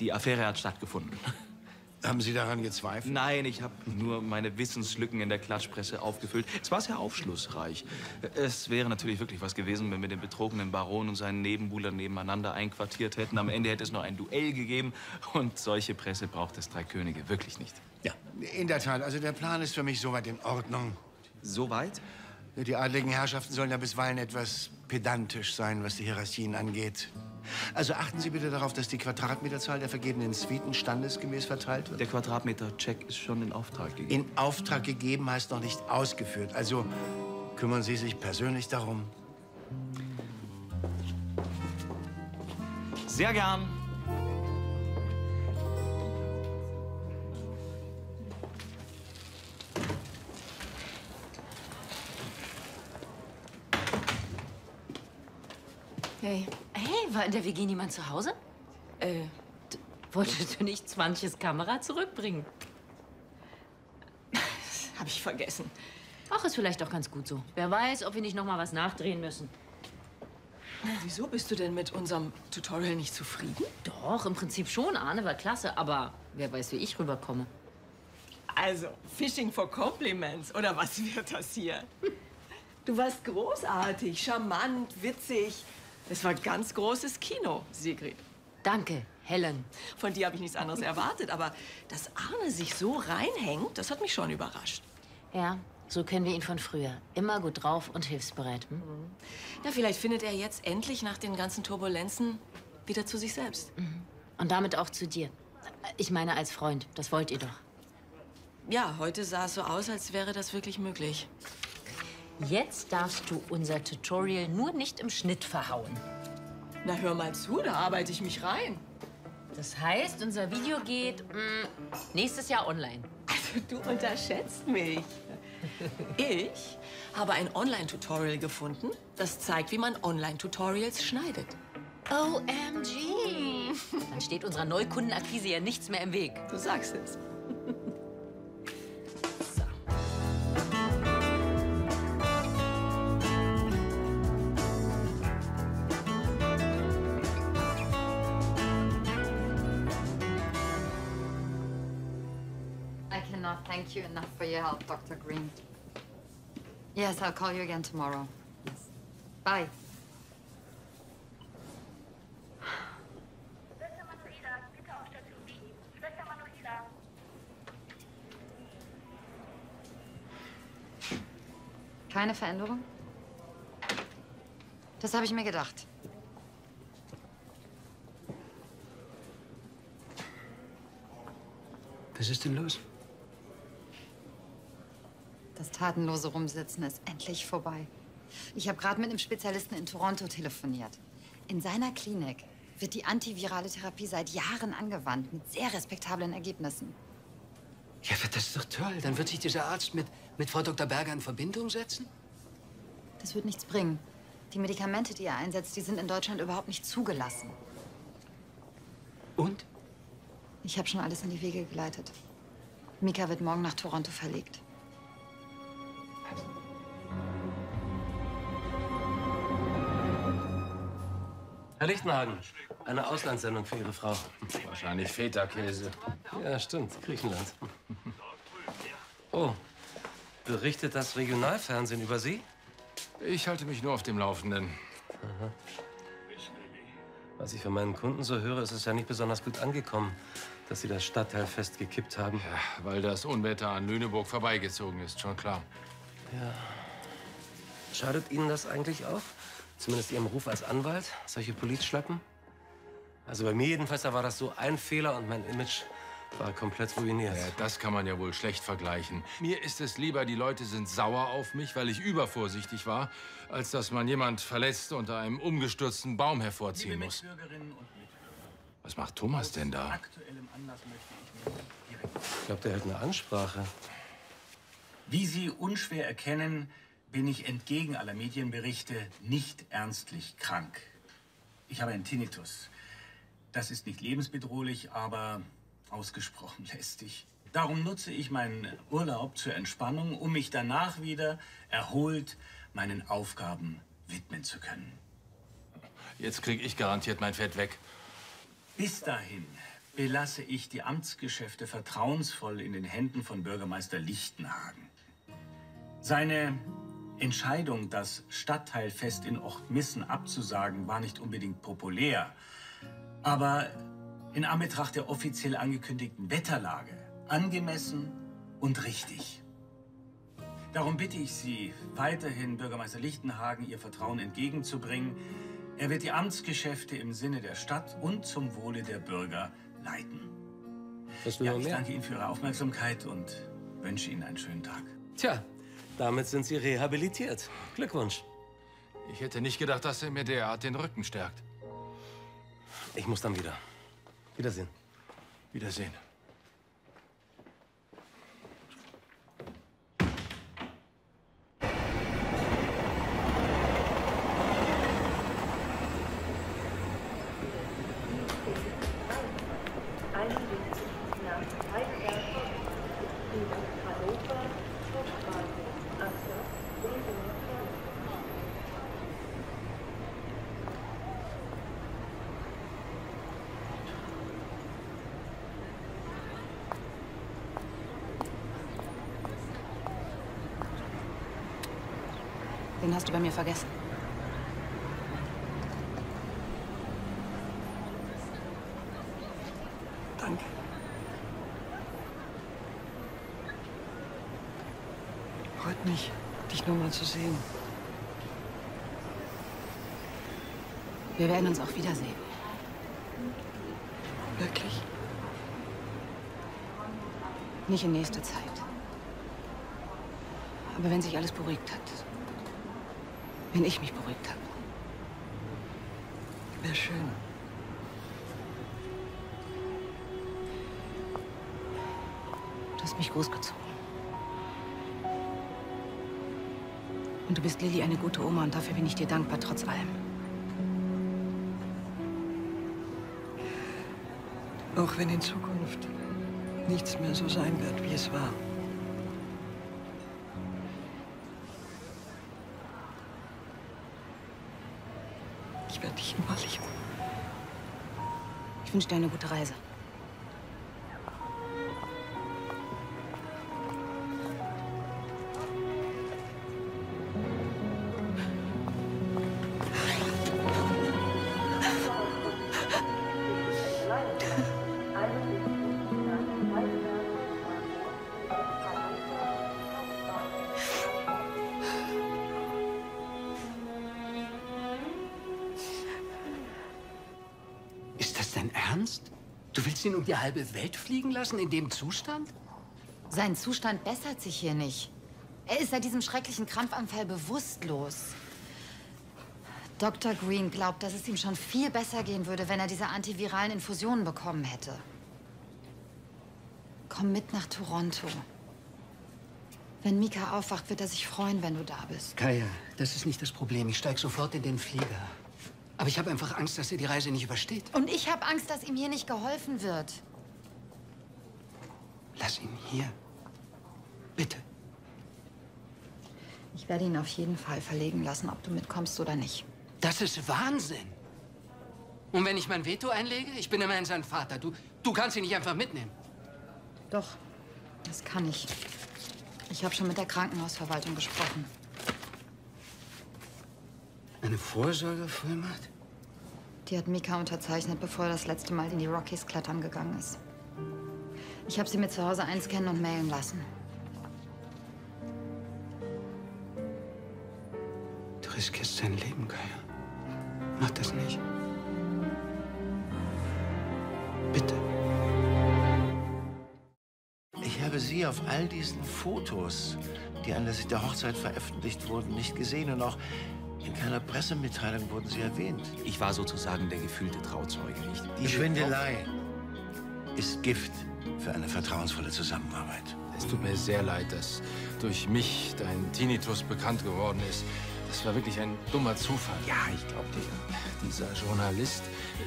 Die Affäre hat stattgefunden. Haben Sie daran gezweifelt? Nein, ich habe nur meine Wissenslücken in der Klatschpresse aufgefüllt. Es war sehr aufschlussreich. Es wäre natürlich wirklich was gewesen, wenn wir den betrogenen Baron und seinen Nebenbuhler nebeneinander einquartiert hätten. Am Ende hätte es noch ein Duell gegeben. Und solche Presse braucht es Drei Könige wirklich nicht. Ja, in der Tat. Also der Plan ist für mich soweit in Ordnung. Soweit? Die adligen Herrschaften sollen ja bisweilen etwas pedantisch sein, was die Hierarchien angeht. Also achten Sie bitte darauf, dass die Quadratmeterzahl der vergebenen Suiten standesgemäß verteilt wird. Der Quadratmeter-Check ist schon in Auftrag gegeben. In Auftrag gegeben heißt noch nicht ausgeführt. Also kümmern Sie sich persönlich darum. Sehr gern. Hey. Hey, war in der WG niemand zu Hause? Äh, Wolltest du nicht Zwanches Kamera zurückbringen? hab ich vergessen. Ach, ist vielleicht auch ganz gut so. Wer weiß, ob wir nicht noch mal was nachdrehen müssen. Wieso bist du denn mit unserem Tutorial nicht zufrieden? Doch, im Prinzip schon. Arne war klasse, aber wer weiß, wie ich rüberkomme. also, Fishing for Compliments, oder was wird das hier? Du warst großartig, charmant, witzig. Es war ganz großes Kino, Sigrid. Danke, Helen. Von dir habe ich nichts anderes erwartet, aber dass Arne sich so reinhängt, das hat mich schon überrascht. Ja, so kennen wir ihn von früher. Immer gut drauf und hilfsbereit. Hm? Ja, vielleicht findet er jetzt endlich nach den ganzen Turbulenzen wieder zu sich selbst. Und damit auch zu dir. Ich meine als Freund. Das wollt ihr doch. Ja, heute sah es so aus, als wäre das wirklich möglich. Jetzt darfst du unser Tutorial nur nicht im Schnitt verhauen. Na, hör mal zu, da arbeite ich mich rein. Das heißt, unser Video geht mh, nächstes Jahr online. Also, du unterschätzt mich. Ich habe ein Online-Tutorial gefunden, das zeigt, wie man Online-Tutorials schneidet. OMG! Dann steht unserer Neukundenakquise ja nichts mehr im Weg. Du sagst es. You enough for your help, Dr. Green. Yes, I'll call you again tomorrow. Yes. Bye. Keine Veränderung? Das habe ich mir gedacht. Was ist denn los? Das tatenlose Rumsitzen ist endlich vorbei. Ich habe gerade mit einem Spezialisten in Toronto telefoniert. In seiner Klinik wird die antivirale Therapie seit Jahren angewandt, mit sehr respektablen Ergebnissen. Ja, das ist doch toll. Dann wird sich dieser Arzt mit, mit Frau Dr. Berger in Verbindung setzen? Das wird nichts bringen. Die Medikamente, die er einsetzt, die sind in Deutschland überhaupt nicht zugelassen. Und? Ich habe schon alles in die Wege geleitet. Mika wird morgen nach Toronto verlegt. Herr Lichtenhagen, eine Auslandssendung für Ihre Frau. Wahrscheinlich Feta-Käse. Ja, stimmt. Griechenland. Oh, berichtet das Regionalfernsehen über Sie? Ich halte mich nur auf dem Laufenden. Aha. Was ich von meinen Kunden so höre, ist es ja nicht besonders gut angekommen, dass Sie das Stadtteilfest gekippt haben. Ja, weil das Unwetter an Lüneburg vorbeigezogen ist, schon klar. Ja. Schadet Ihnen das eigentlich auch? Zumindest Ihrem Ruf als Anwalt? Solche Polizschlappen? Also bei mir jedenfalls, da war das so ein Fehler und mein Image war komplett ruiniert. Ja, das kann man ja wohl schlecht vergleichen. Mir ist es lieber, die Leute sind sauer auf mich, weil ich übervorsichtig war, als dass man jemand verletzt unter einem umgestürzten Baum hervorziehen muss. Was macht Thomas denn da? Ich glaube, der hält eine Ansprache. Wie Sie unschwer erkennen, bin ich entgegen aller Medienberichte nicht ernstlich krank. Ich habe einen Tinnitus. Das ist nicht lebensbedrohlich, aber ausgesprochen lästig. Darum nutze ich meinen Urlaub zur Entspannung, um mich danach wieder erholt meinen Aufgaben widmen zu können. Jetzt krieg ich garantiert mein Fett weg. Bis dahin belasse ich die Amtsgeschäfte vertrauensvoll in den Händen von Bürgermeister Lichtenhagen. Seine Entscheidung, das Stadtteilfest in Ochtmissen abzusagen, war nicht unbedingt populär. Aber in Anbetracht der offiziell angekündigten Wetterlage angemessen und richtig. Darum bitte ich Sie, weiterhin Bürgermeister Lichtenhagen Ihr Vertrauen entgegenzubringen. Er wird die Amtsgeschäfte im Sinne der Stadt und zum Wohle der Bürger leiten. Ja, ich danke Ihnen für Ihre Aufmerksamkeit und wünsche Ihnen einen schönen Tag. Tja, damit sind Sie rehabilitiert. Glückwunsch. Ich hätte nicht gedacht, dass er mir derart den Rücken stärkt. Ich muss dann wieder. Wiedersehen. Wiedersehen. Du bei mir vergessen. Danke. Freut mich, dich nochmal zu sehen. Wir werden uns auch wiedersehen. Wirklich? Nicht in nächster Zeit. Aber wenn sich alles beruhigt hat. Wenn ich mich beruhigt habe. Wäre schön. Du hast mich großgezogen. Und du bist Lilly eine gute Oma und dafür bin ich dir dankbar, trotz allem. Auch wenn in Zukunft nichts mehr so sein wird, wie es war. Wünsche dir eine gute Reise. Die halbe Welt fliegen lassen in dem Zustand? Sein Zustand bessert sich hier nicht. Er ist seit diesem schrecklichen Krampfanfall bewusstlos. Dr. Green glaubt, dass es ihm schon viel besser gehen würde, wenn er diese antiviralen Infusionen bekommen hätte. Komm mit nach Toronto. Wenn Mika aufwacht, wird er sich freuen, wenn du da bist. Kaya, das ist nicht das Problem. Ich steige sofort in den Flieger. Aber ich habe einfach Angst, dass er die Reise nicht übersteht. Und ich habe Angst, dass ihm hier nicht geholfen wird. Lass ihn hier. Bitte. Ich werde ihn auf jeden Fall verlegen lassen, ob du mitkommst oder nicht. Das ist Wahnsinn. Und wenn ich mein Veto einlege? Ich bin immerhin sein Vater. Du, du kannst ihn nicht einfach mitnehmen. Doch, das kann ich. Ich habe schon mit der Krankenhausverwaltung gesprochen. Eine Vorsorgevollmacht? Die hat Mika unterzeichnet, bevor er das letzte Mal in die Rockies klettern gegangen ist. Ich habe sie mir zu Hause einscannen und mailen lassen. Du riskierst dein Leben, Kaya. Mach das nicht. Bitte. Ich habe Sie auf all diesen Fotos, die anlässlich der Hochzeit veröffentlicht wurden, nicht gesehen. Und auch in keiner Pressemitteilung wurden Sie erwähnt. Ich war sozusagen der gefühlte Trauzeuge. Ich, Die Schwindelei ist Gift für eine vertrauensvolle Zusammenarbeit. Es tut mir sehr leid, dass durch mich dein Tinnitus bekannt geworden ist. Das war wirklich ein dummer Zufall. Ja, ich glaube dir. Dieser Journalist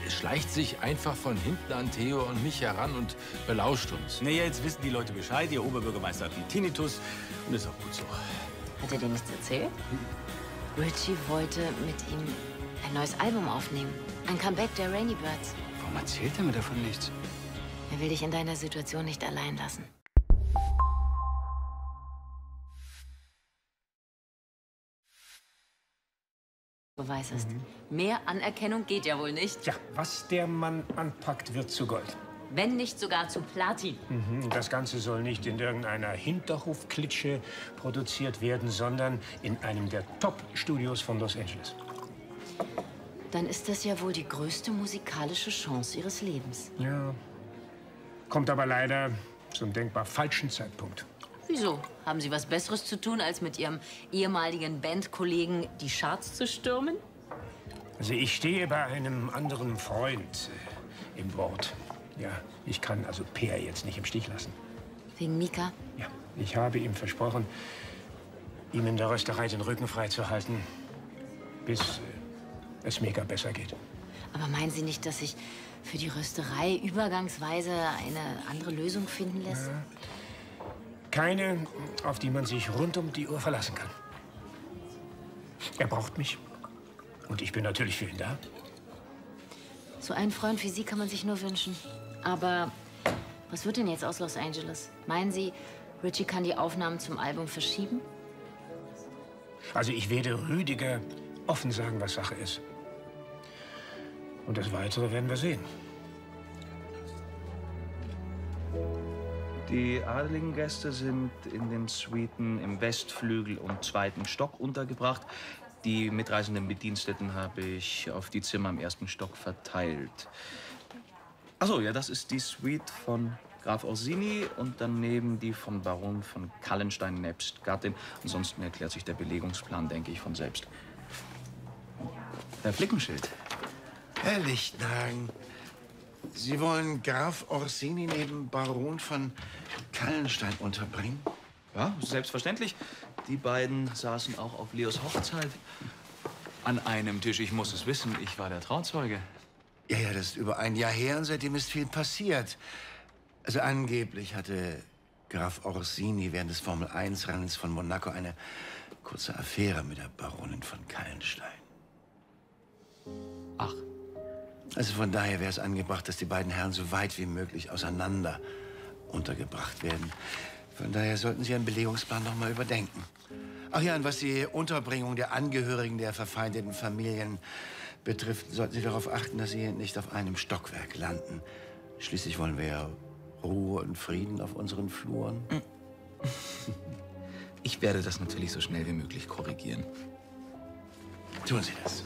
schleicht sich einfach von hinten an Theo und mich heran und belauscht uns. Naja, jetzt wissen die Leute Bescheid. Ihr Oberbürgermeister hat einen Tinnitus und ist auch gut so. Hat er dir nichts erzählt? Richie wollte mit ihm ein neues Album aufnehmen. Ein Comeback der Rainy Birds. Warum erzählt er mir davon nichts? Er will dich in deiner Situation nicht allein lassen. Beweis ist. Mehr Anerkennung geht ja wohl nicht. Ja, was der Mann anpackt, wird zu Gold. Wenn nicht sogar zu Platin. Mhm. Das Ganze soll nicht in irgendeiner Hinterhofklitsche produziert werden, sondern in einem der Top-Studios von Los Angeles. Dann ist das ja wohl die größte musikalische Chance ihres Lebens. Ja. Kommt aber leider zum denkbar falschen Zeitpunkt. Wieso? Haben Sie was Besseres zu tun, als mit Ihrem ehemaligen Bandkollegen die Charts zu stürmen? Also ich stehe bei einem anderen Freund äh, im Wort. Ja, ich kann also Peer jetzt nicht im Stich lassen. Wegen Mika? Ja, ich habe ihm versprochen, ihm in der Rösterei den Rücken frei zu halten, bis äh, es Mika besser geht. Aber meinen Sie nicht, dass sich für die Rösterei übergangsweise eine andere Lösung finden lässt? Keine, auf die man sich rund um die Uhr verlassen kann. Er braucht mich. Und ich bin natürlich für ihn da. So einen Freund wie Sie kann man sich nur wünschen. Aber was wird denn jetzt aus Los Angeles? Meinen Sie, Richie kann die Aufnahmen zum Album verschieben? Also ich werde Rüdiger offen sagen, was Sache ist. Und das Weitere werden wir sehen. Die adeligen Gäste sind in den Suiten im Westflügel und zweiten Stock untergebracht. Die mitreisenden Bediensteten habe ich auf die Zimmer im ersten Stock verteilt. Achso, ja, das ist die Suite von Graf Orsini und daneben die von Baron von Kallenstein nebst Gattin. Ansonsten erklärt sich der Belegungsplan, denke ich, von selbst. Herr Flickenschild. Herr Lichtenhagen, Sie wollen Graf Orsini neben Baron von Kallenstein unterbringen? Ja, selbstverständlich. Die beiden saßen auch auf Leos Hochzeit. An einem Tisch, ich muss es wissen, ich war der Trauzeuge. Ja, ja, das ist über ein Jahr her und seitdem ist viel passiert. Also angeblich hatte Graf Orsini während des Formel-1-Rennens von Monaco eine kurze Affäre mit der Baronin von Kallenstein. Ach. Also von daher wäre es angebracht, dass die beiden Herren so weit wie möglich auseinander untergebracht werden. Von daher sollten Sie Ihren Belegungsplan noch mal überdenken. Ach ja, und was die Unterbringung der Angehörigen der verfeindeten Familien betrifft, sollten Sie darauf achten, dass Sie nicht auf einem Stockwerk landen. Schließlich wollen wir ja Ruhe und Frieden auf unseren Fluren. Ich werde das natürlich so schnell wie möglich korrigieren. Tun Sie das.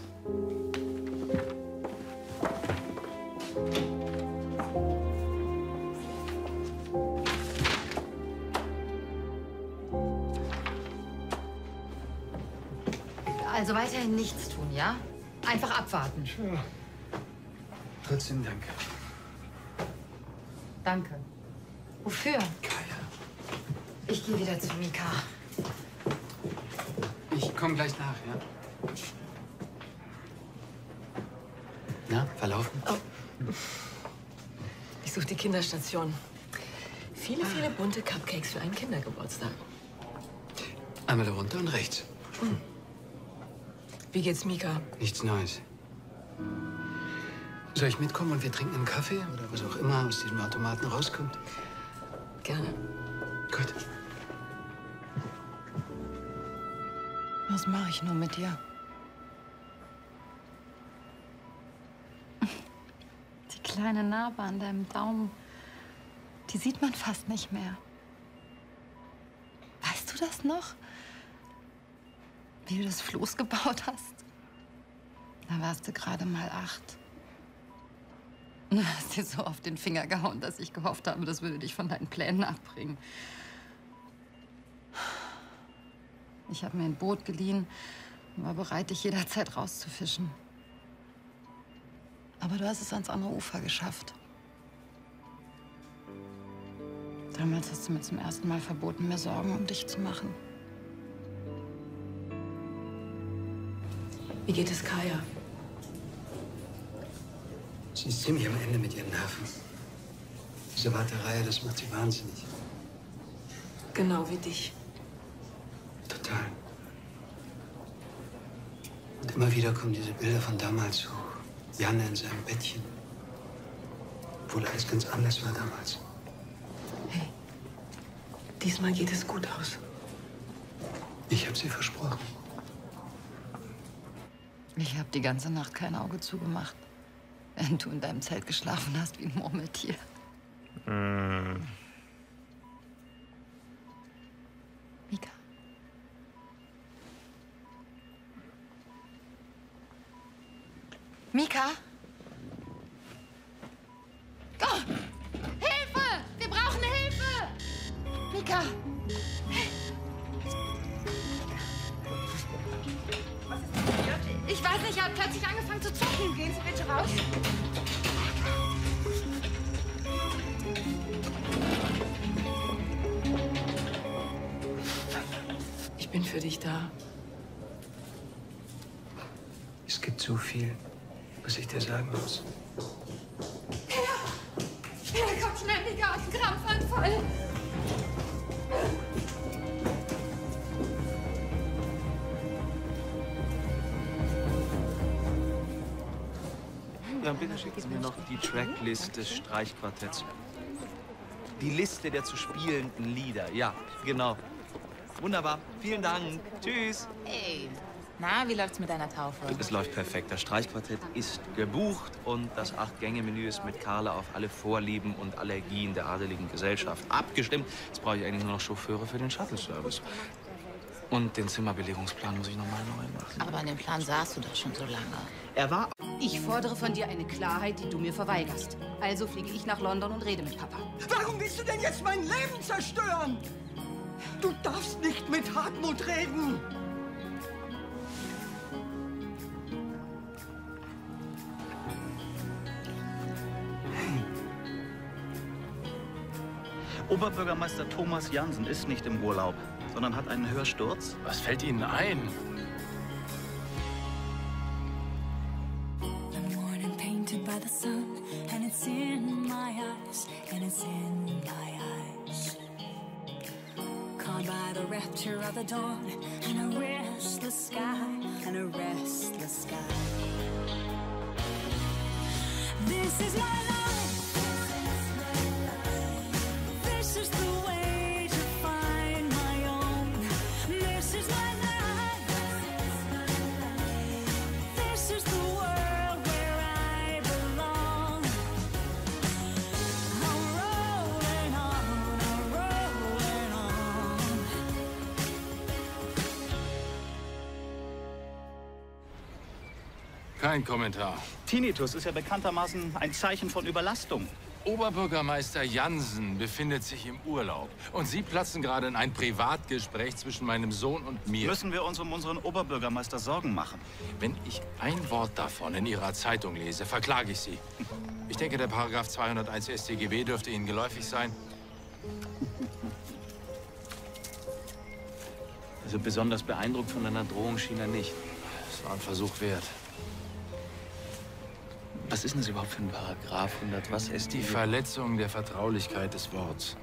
Also weiterhin nichts tun, ja? Einfach abwarten. Ja. Trotzdem danke. Danke. Wofür? Ich gehe wieder zu Mika. Ich komme gleich nach, ja? Na, verlaufen? Ich suche die Kinderstation. Viele, viele bunte Cupcakes für einen Kindergeburtstag. Einmal runter und rechts. Wie geht's Mika? Nichts Neues. Soll ich mitkommen und wir trinken einen Kaffee oder was auch immer aus diesem Automaten rauskommt? Gerne. Gut. Was mache ich nur mit dir? Die kleine Narbe an deinem Daumen, die sieht man fast nicht mehr. Weißt du das noch? Wie du das Floß gebaut hast? Da warst du gerade mal acht. Du hast dir so auf den Finger gehauen, dass ich gehofft habe, das würde dich von deinen Plänen abbringen. Ich habe mir ein Boot geliehen und war bereit, dich jederzeit rauszufischen. Aber du hast es ans andere Ufer geschafft. Damals hast du mir zum ersten Mal verboten, mir Sorgen um dich zu machen. Wie geht es Kaya? Sie ist ziemlich am Ende mit ihren Nerven. Diese Warterei, das macht sie wahnsinnig. Genau wie dich. Total. Und immer wieder kommen diese Bilder von damals hoch. Janne in seinem Bettchen. Obwohl alles ganz anders war damals. Diesmal geht es gut aus. Ich habe sie versprochen. Ich habe die ganze Nacht kein Auge zugemacht. Während du in deinem Zelt geschlafen hast wie ein Murmeltier. Mika. Mika? Sagen muss. Ja, komm schnell, Mika, ein Krampfanfall. Ja, bitte schicken Sie mir noch die Tracklist des Streichquartetts. Die Liste der zu spielenden Lieder, ja, genau. Wunderbar. Vielen Dank. Tschüss. Hey, na, wie läuft's mit deiner Taufe? Es läuft perfekt. Das Streichquartett ist gebucht und das Acht-Gänge-Menü ist mit Carla auf alle Vorlieben und Allergien der adeligen Gesellschaft abgestimmt. Jetzt brauche ich eigentlich nur noch Chauffeure für den Shuttle-Service. Und den Zimmerbelegungsplan muss ich nochmal neu machen. Aber an dem Plan saßt du doch schon so lange. Er war Ich fordere von dir eine Klarheit, die du mir verweigerst. Also fliege ich nach London und rede mit Papa. Warum willst du denn jetzt mein Leben zerstören? Du darfst nicht mit Hartmut reden. Oberbürgermeister Thomas Jansen ist nicht im Urlaub, sondern hat einen Hörsturz. Was fällt Ihnen ein? The morning painted by the sun, and it's in my eyes, and it's in my eyes. Caught by the rapture of the dawn, and a restless sky, and a restless sky. This is my Kein Kommentar. Tinnitus ist ja bekanntermaßen ein Zeichen von Überlastung. Oberbürgermeister Jansen befindet sich im Urlaub. Und Sie platzen gerade in ein Privatgespräch zwischen meinem Sohn und mir. Müssen wir uns um unseren Oberbürgermeister Sorgen machen? Wenn ich ein Wort davon in Ihrer Zeitung lese, verklage ich Sie. Ich denke, der Paragraph 201 StGB dürfte Ihnen geläufig sein. Also besonders beeindruckt von deiner Drohung schien er nicht. Es war ein Versuch wert. Was ist denn das überhaupt für ein Paragraph 100 was Die StGB? Verletzung der Vertraulichkeit des Worts.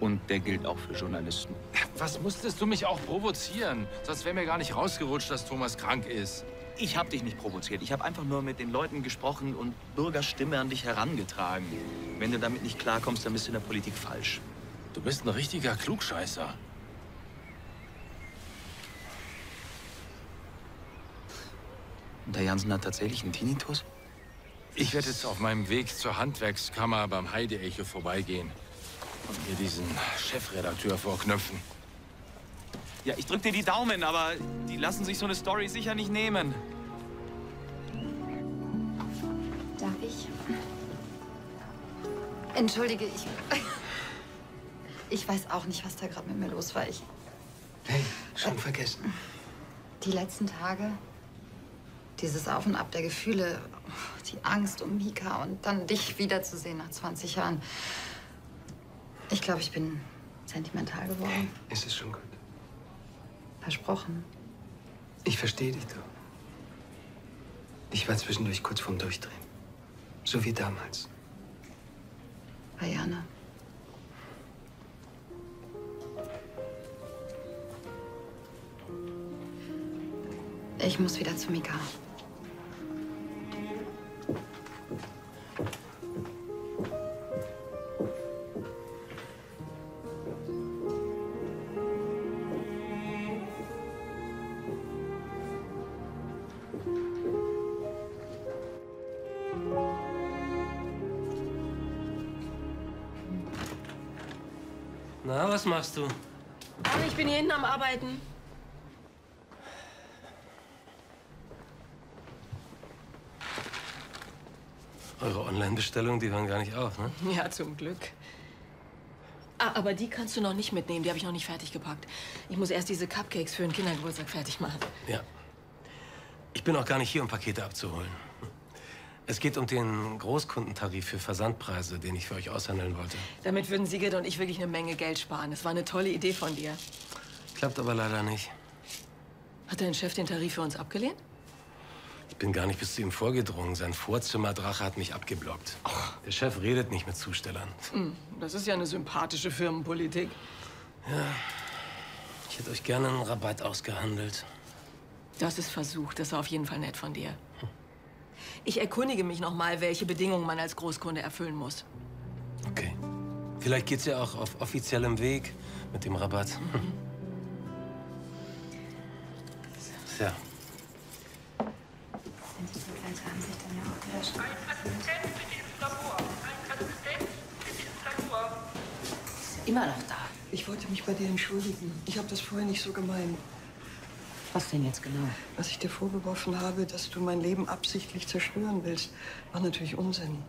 Und der gilt auch für Journalisten. Was musstest du mich auch provozieren? Sonst wäre mir gar nicht rausgerutscht, dass Thomas krank ist. Ich habe dich nicht provoziert. Ich habe einfach nur mit den Leuten gesprochen und Bürgerstimme an dich herangetragen. Wenn du damit nicht klarkommst, dann bist du in der Politik falsch. Du bist ein richtiger Klugscheißer. Und der Jansen hat tatsächlich einen Tinnitus? Ich werde jetzt auf meinem Weg zur Handwerkskammer beim Heide-Echo vorbeigehen und mir diesen Chefredakteur vorknöpfen. Ja, ich drück dir die Daumen, aber die lassen sich so eine Story sicher nicht nehmen. Darf ich? Entschuldige, ich. Ich weiß auch nicht, was da gerade mit mir los war. Ich. Hey, schon vergessen. Die letzten Tage. Dieses Auf und Ab der Gefühle. Die Angst um Mika und dann dich wiederzusehen nach 20 Jahren. Ich glaube, ich bin sentimental geworden. Es ist schon gut. Versprochen. Ich verstehe dich doch. Ich war zwischendurch kurz vorm Durchdrehen. So wie damals. Bei Jana. Ich muss wieder zu Mika. Machst du? Aber ich bin hier hinten am Arbeiten. Eure Online-Bestellungen, die hören gar nicht auf, ne? Ja, zum Glück. Ah, aber die kannst du noch nicht mitnehmen. Die habe ich noch nicht fertig gepackt. Ich muss erst diese Cupcakes für den Kindergeburtstag fertig machen. Ja. Ich bin auch gar nicht hier, um Pakete abzuholen. Es geht um den Großkundentarif für Versandpreise, den ich für euch aushandeln wollte. Damit würden Sigrid und ich wirklich eine Menge Geld sparen. Es war eine tolle Idee von dir. Klappt aber leider nicht. Hat dein Chef den Tarif für uns abgelehnt? Ich bin gar nicht bis zu ihm vorgedrungen. Sein Vorzimmerdrache hat mich abgeblockt. Der Chef redet nicht mit Zustellern. Hm, das ist ja eine sympathische Firmenpolitik. Ja, ich hätte euch gerne einen Rabatt ausgehandelt. Du hast es versucht. Das war auf jeden Fall nett von dir. Ich erkundige mich noch mal, welche Bedingungen man als Großkunde erfüllen muss. Vielleicht geht's ja auch auf offiziellem Weg mit dem Rabatt. Sich dann ja immer noch da. Ich wollte mich bei dir entschuldigen. Ich habe das vorher nicht so gemeint. Was denn jetzt genau? Was ich dir vorgeworfen habe, dass du mein Leben absichtlich zerstören willst, war natürlich Unsinn.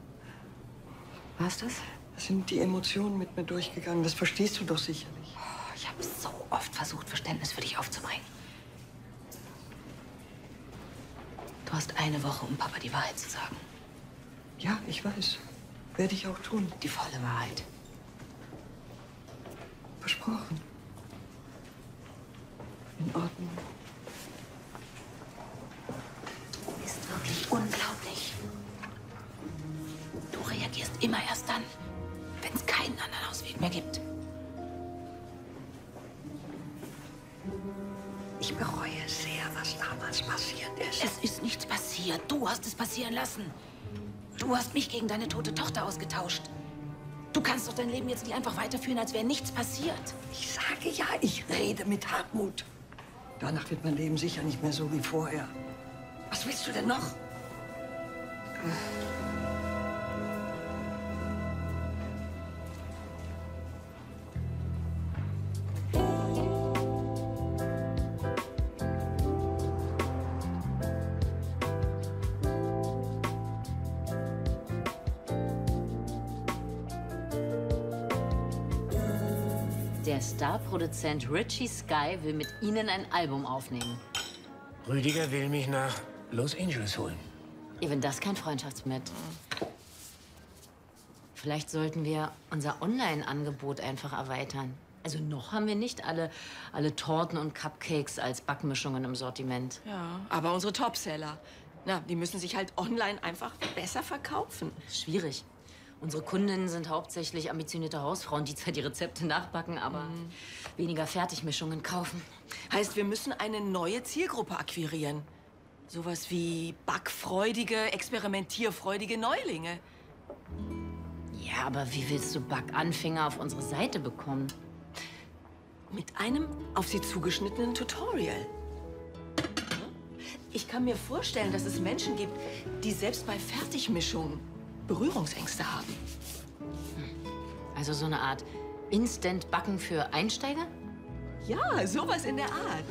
War's das? Da sind die Emotionen mit mir durchgegangen. Das verstehst du doch sicherlich. Oh, Ich habe so oft versucht, Verständnis für dich aufzubringen. Du hast eine Woche, um Papa die Wahrheit zu sagen. Ja, ich weiß. Werde ich auch tun. Die volle Wahrheit. Versprochen. In Ordnung. Du bist wirklich unglaublich. Du reagierst immer erst dann, wenn es keinen anderen Ausweg mehr gibt. Ich bereue sehr, was damals passiert ist. Es ist nichts passiert. Du hast es passieren lassen. Du hast mich gegen deine tote Tochter ausgetauscht. Du kannst doch dein Leben jetzt nicht einfach weiterführen, als wäre nichts passiert. Ich sage ja, ich rede mit Hartmut. Danach wird mein Leben sicher nicht mehr so wie vorher. Was willst du denn noch? Der Starproduzent Richie Sky will mit Ihnen ein Album aufnehmen. Rüdiger will mich nach Los Angeles holen. Even das kein Freundschaftsmet. Vielleicht sollten wir unser Online-Angebot einfach erweitern. Also noch haben wir nicht alle, alle Torten und Cupcakes als Backmischungen im Sortiment. Ja, aber unsere Topseller, na, die müssen sich halt online einfach besser verkaufen. Schwierig. Unsere Kundinnen sind hauptsächlich ambitionierte Hausfrauen, die zwar die Rezepte nachbacken, aber weniger Fertigmischungen kaufen. Heißt, wir müssen eine neue Zielgruppe akquirieren. Sowas wie backfreudige, experimentierfreudige Neulinge. Ja, aber wie willst du Backanfänger auf unsere Seite bekommen? Mit einem auf sie zugeschnittenen Tutorial. Ich kann mir vorstellen, dass es Menschen gibt, die selbst bei Fertigmischungen Berührungsängste haben. Also so eine Art Instant-Backen für Einsteiger? Ja, sowas in der Art.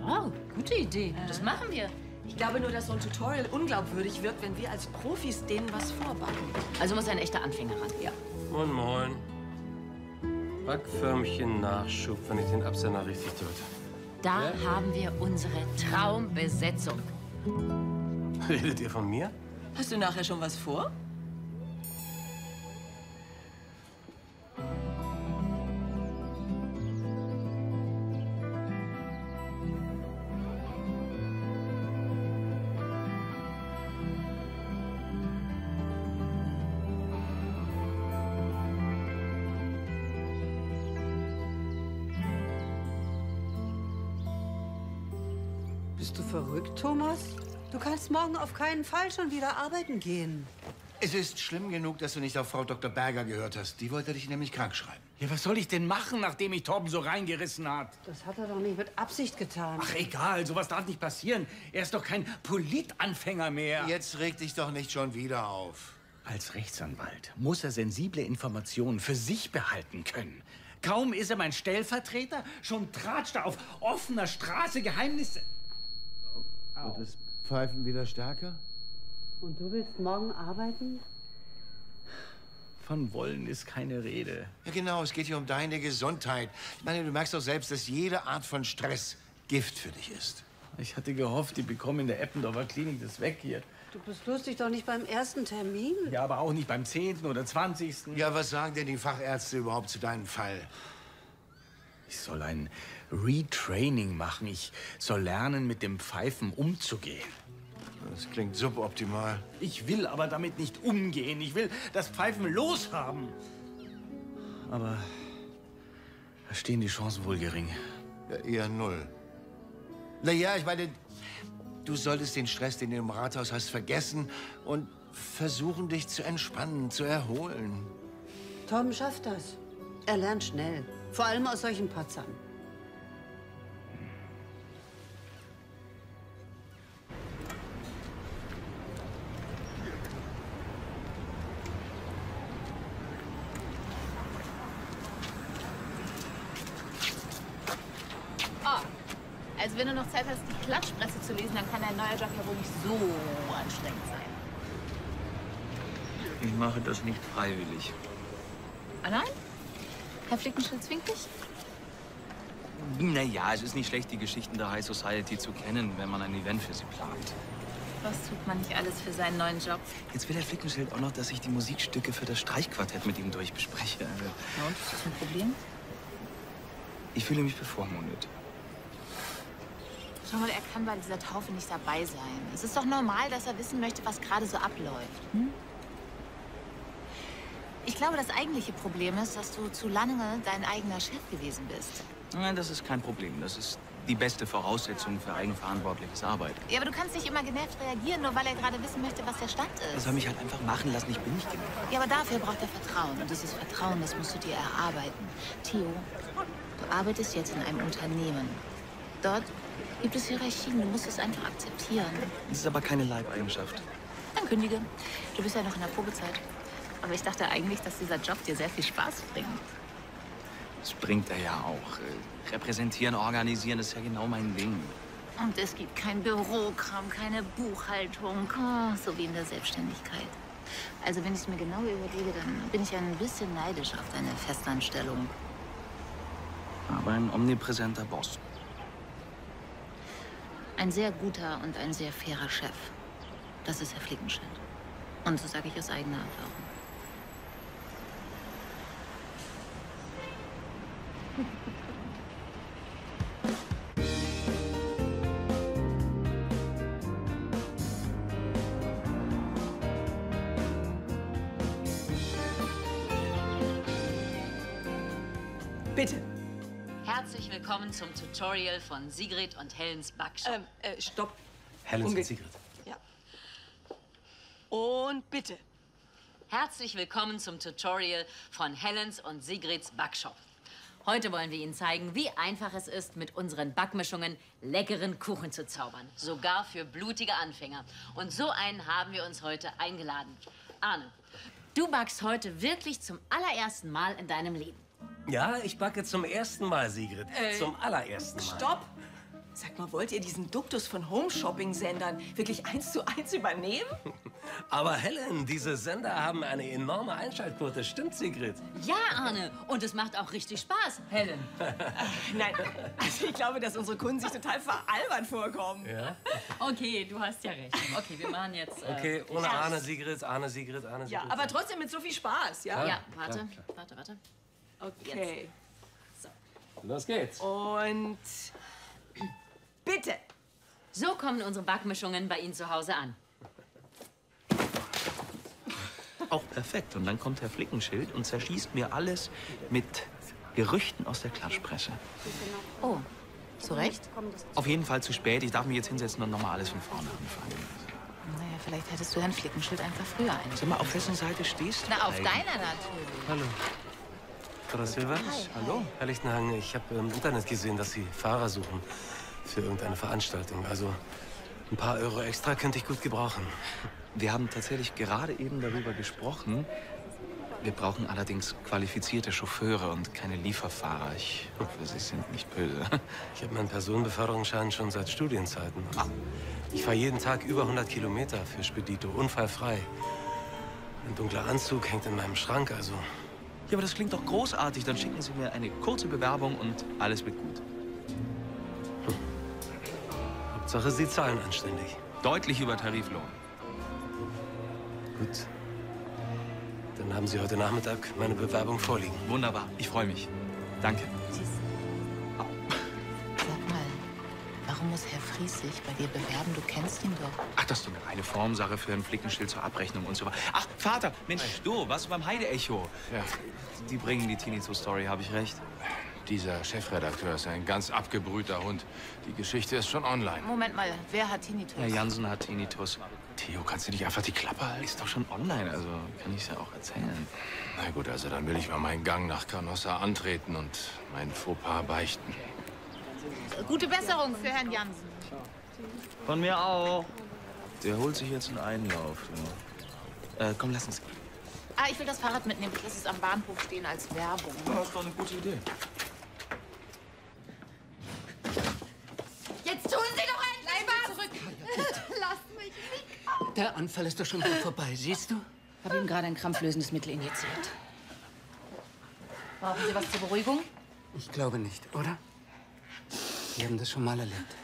Wow, gute Idee. Das machen wir. Ich glaube nur, dass so ein Tutorial unglaubwürdig wirkt, wenn wir als Profis denen was vorbacken. Also muss ein echter Anfänger ran. Ja. Moin, moin. Backförmchen Nachschub, wenn ich den Absender richtig deute. Da haben wir unsere Traumbesetzung. Redet ihr von mir? Hast du nachher schon was vor? Thomas? Du kannst morgen auf keinen Fall schon wieder arbeiten gehen. Es ist schlimm genug, dass du nicht auf Frau Dr. Berger gehört hast. Die wollte dich nämlich krank schreiben. Ja, was soll ich denn machen, nachdem mich Torben so reingerissen hat? Das hat er doch nicht mit Absicht getan. Ach, egal, sowas darf nicht passieren. Er ist doch kein Politanfänger mehr. Jetzt reg dich doch nicht schon wieder auf. Als Rechtsanwalt muss er sensible Informationen für sich behalten können. Kaum ist er mein Stellvertreter, schon tratscht er auf offener Straße Geheimnisse. Wird das Pfeifen wieder stärker? Und du willst morgen arbeiten? Von wollen ist keine Rede. Ja, genau, es geht hier um deine Gesundheit. Ich meine, du merkst doch selbst, dass jede Art von Stress Gift für dich ist. Ich hatte gehofft, die bekommen in der Eppendorfer Klinik das weg hier. Du bist lustig doch nicht beim ersten Termin. Ja, aber auch nicht beim 10. oder 20. Ja, was sagen denn die Fachärzte überhaupt zu deinem Fall? Ich soll ein Retraining machen. Ich soll lernen, mit dem Pfeifen umzugehen. Das klingt suboptimal. Ich will aber damit nicht umgehen. Ich will das Pfeifen loshaben. Aber da stehen die Chancen wohl gering. Ja, eher null. Na ja, ich meine, du solltest den Stress, den du im Rathaus hast, vergessen und versuchen, dich zu entspannen, zu erholen. Tom schafft das. Er lernt schnell. Vor allem aus solchen Patzern. Also wenn du noch Zeit hast, die Klatschpresse zu lesen, dann kann dein neuer Job ja wohl nicht so anstrengend sein. Ich mache das nicht freiwillig. Allein? Herr Flickenschild zwingt dich? Naja, es ist nicht schlecht, die Geschichten der High Society zu kennen, wenn man ein Event für sie plant. Was tut man nicht alles für seinen neuen Job? Jetzt will Herr Flickenschild auch noch, dass ich die Musikstücke für das Streichquartett mit ihm durchbespreche. Also, Ja, und ist das ein Problem? ich fühle mich bevormundet. Schau mal, er kann bei dieser Taufe nicht dabei sein. Es ist doch normal, dass er wissen möchte, was gerade so abläuft. Hm? Ich glaube, das eigentliche Problem ist, dass du zu lange dein eigener Chef gewesen bist. Nein, das ist kein Problem. Das ist die beste Voraussetzung für eigenverantwortliches Arbeiten. Ja, aber du kannst nicht immer genervt reagieren, nur weil er gerade wissen möchte, was der Stand Er ist. soll mich halt einfach machen lassen. Ich bin nicht genervt. Ja, aber dafür braucht er Vertrauen. Und dieses Vertrauen, das musst du dir erarbeiten. Theo, du arbeitest jetzt in einem Unternehmen. Dort gibt es Hierarchien. Du musst es einfach akzeptieren. Das ist aber keine Leibeigenschaft. Dann kündige. Du bist ja noch in der Probezeit. Aber ich dachte eigentlich, dass dieser Job dir sehr viel Spaß bringt. Das bringt er ja auch. Äh, Repräsentieren, organisieren ist ja genau mein Ding. Und es gibt kein Bürokram, keine Buchhaltung, oh, so wie in der Selbstständigkeit. Also wenn ich es mir genau überlege, dann bin ich ein bisschen neidisch auf deine Festanstellung. Aber ein omnipräsenter Boss. Ein sehr guter und ein sehr fairer Chef. Das ist Herr Flickenschild. Und so sage ich aus eigener Erfahrung. willkommen zum Tutorial von Sigrid und Helens Backshop. Ähm, äh, stopp. Helen Umge- und Sigrid. Ja. Und bitte. Herzlich willkommen zum Tutorial von Helens und Sigrids Backshop. Heute wollen wir Ihnen zeigen, wie einfach es ist, mit unseren Backmischungen leckeren Kuchen zu zaubern. Sogar für blutige Anfänger. Und so einen haben wir uns heute eingeladen. Arne, du backst heute wirklich zum allerersten Mal in deinem Leben. Ja, ich backe zum ersten Mal, Sigrid. Äh, zum allerersten Mal. Stopp! Sag mal, wollt ihr diesen Duktus von Home-Shopping-Sendern wirklich eins zu eins übernehmen? Aber Helen, diese Sender haben eine enorme Einschaltquote. Stimmt, Sigrid? Ja, Arne. Und es macht auch richtig Spaß, Helen. Nein, also ich glaube, dass unsere Kunden sich total veralbert vorkommen. Ja? Okay, du hast ja recht. Okay, wir machen jetzt. äh, Okay, ohne Arne, Sigrid, Arne, Sigrid, Arne, Ja, Sigrid. aber trotzdem mit so viel Spaß, ja? Ja, warte, warte, warte. Okay. Los geht's. Und bitte. So kommen unsere Backmischungen bei Ihnen zu Hause an. Auch perfekt. Und dann kommt Herr Flickenschild und zerschießt mir alles mit Gerüchten aus der Klatschpresse. Oh, zu Recht? Auf jeden Fall zu spät. Ich darf mich jetzt hinsetzen und nochmal alles von vorne anfangen. Naja, vielleicht hättest du Herrn Flickenschild einfach früher ein. Sag mal, auf wessen Seite stehst du? Na, auf eigentlich? deiner natürlich. Hallo. Frau Silva? Hallo. Herr Lichtenhagen, ich habe im Internet gesehen, dass Sie Fahrer suchen für irgendeine Veranstaltung. Also ein paar Euro extra könnte ich gut gebrauchen. Wir haben tatsächlich gerade eben darüber gesprochen. Wir brauchen allerdings qualifizierte Chauffeure und keine Lieferfahrer. Ich hoffe, Sie sind nicht böse. Ich habe meinen Personenbeförderungsschein schon seit Studienzeiten. Ich fahre jeden Tag über 100 Kilometer für Spedito, unfallfrei. Ein dunkler Anzug hängt in meinem Schrank, also Ja, aber das klingt doch großartig. Dann schicken Sie mir eine kurze Bewerbung und alles wird gut. Hauptsache, Sie zahlen anständig. Deutlich über Tariflohn. Gut. Dann haben Sie heute Nachmittag meine Bewerbung vorliegen. Wunderbar. Ich freue mich. Danke. Sag muss Herr Fries sich bei dir bewerben? Du kennst ihn doch. Ach, das ist doch eine Formsache für ein Flickenschild zur Abrechnung und so weiter. Ach, Vater, Mensch, du, was beim Heide-Echo? Ja. Die bringen die Tinnitus-Story, habe ich recht? Dieser Chefredakteur ist ein ganz abgebrühter Hund. Die Geschichte ist schon online. Moment mal, wer hat Tinnitus? Herr Jansen hat Tinnitus. Theo, kannst du nicht einfach die Klappe halten? Ist doch schon online, also kann ich es ja auch erzählen. Na gut, also dann will ich mal meinen Gang nach Canossa antreten und mein Fauxpas beichten. Gute Besserung für Herrn Jansen. Von mir auch. Der holt sich jetzt einen Einlauf. Ja. Äh, komm, lass uns. Ah, ich will das Fahrrad mitnehmen. Ich lasse es am Bahnhof stehen als Werbung. Ja, das war eine gute Idee. Jetzt tun Sie doch endlich was! Zurück. lass mich nicht. Der Anfall ist doch schon gut vorbei, siehst du? Ich habe ihm gerade ein krampflösendes Mittel injiziert. Brauchen Sie was zur Beruhigung? Ich glaube nicht, oder? Sie haben das schon mal erlebt.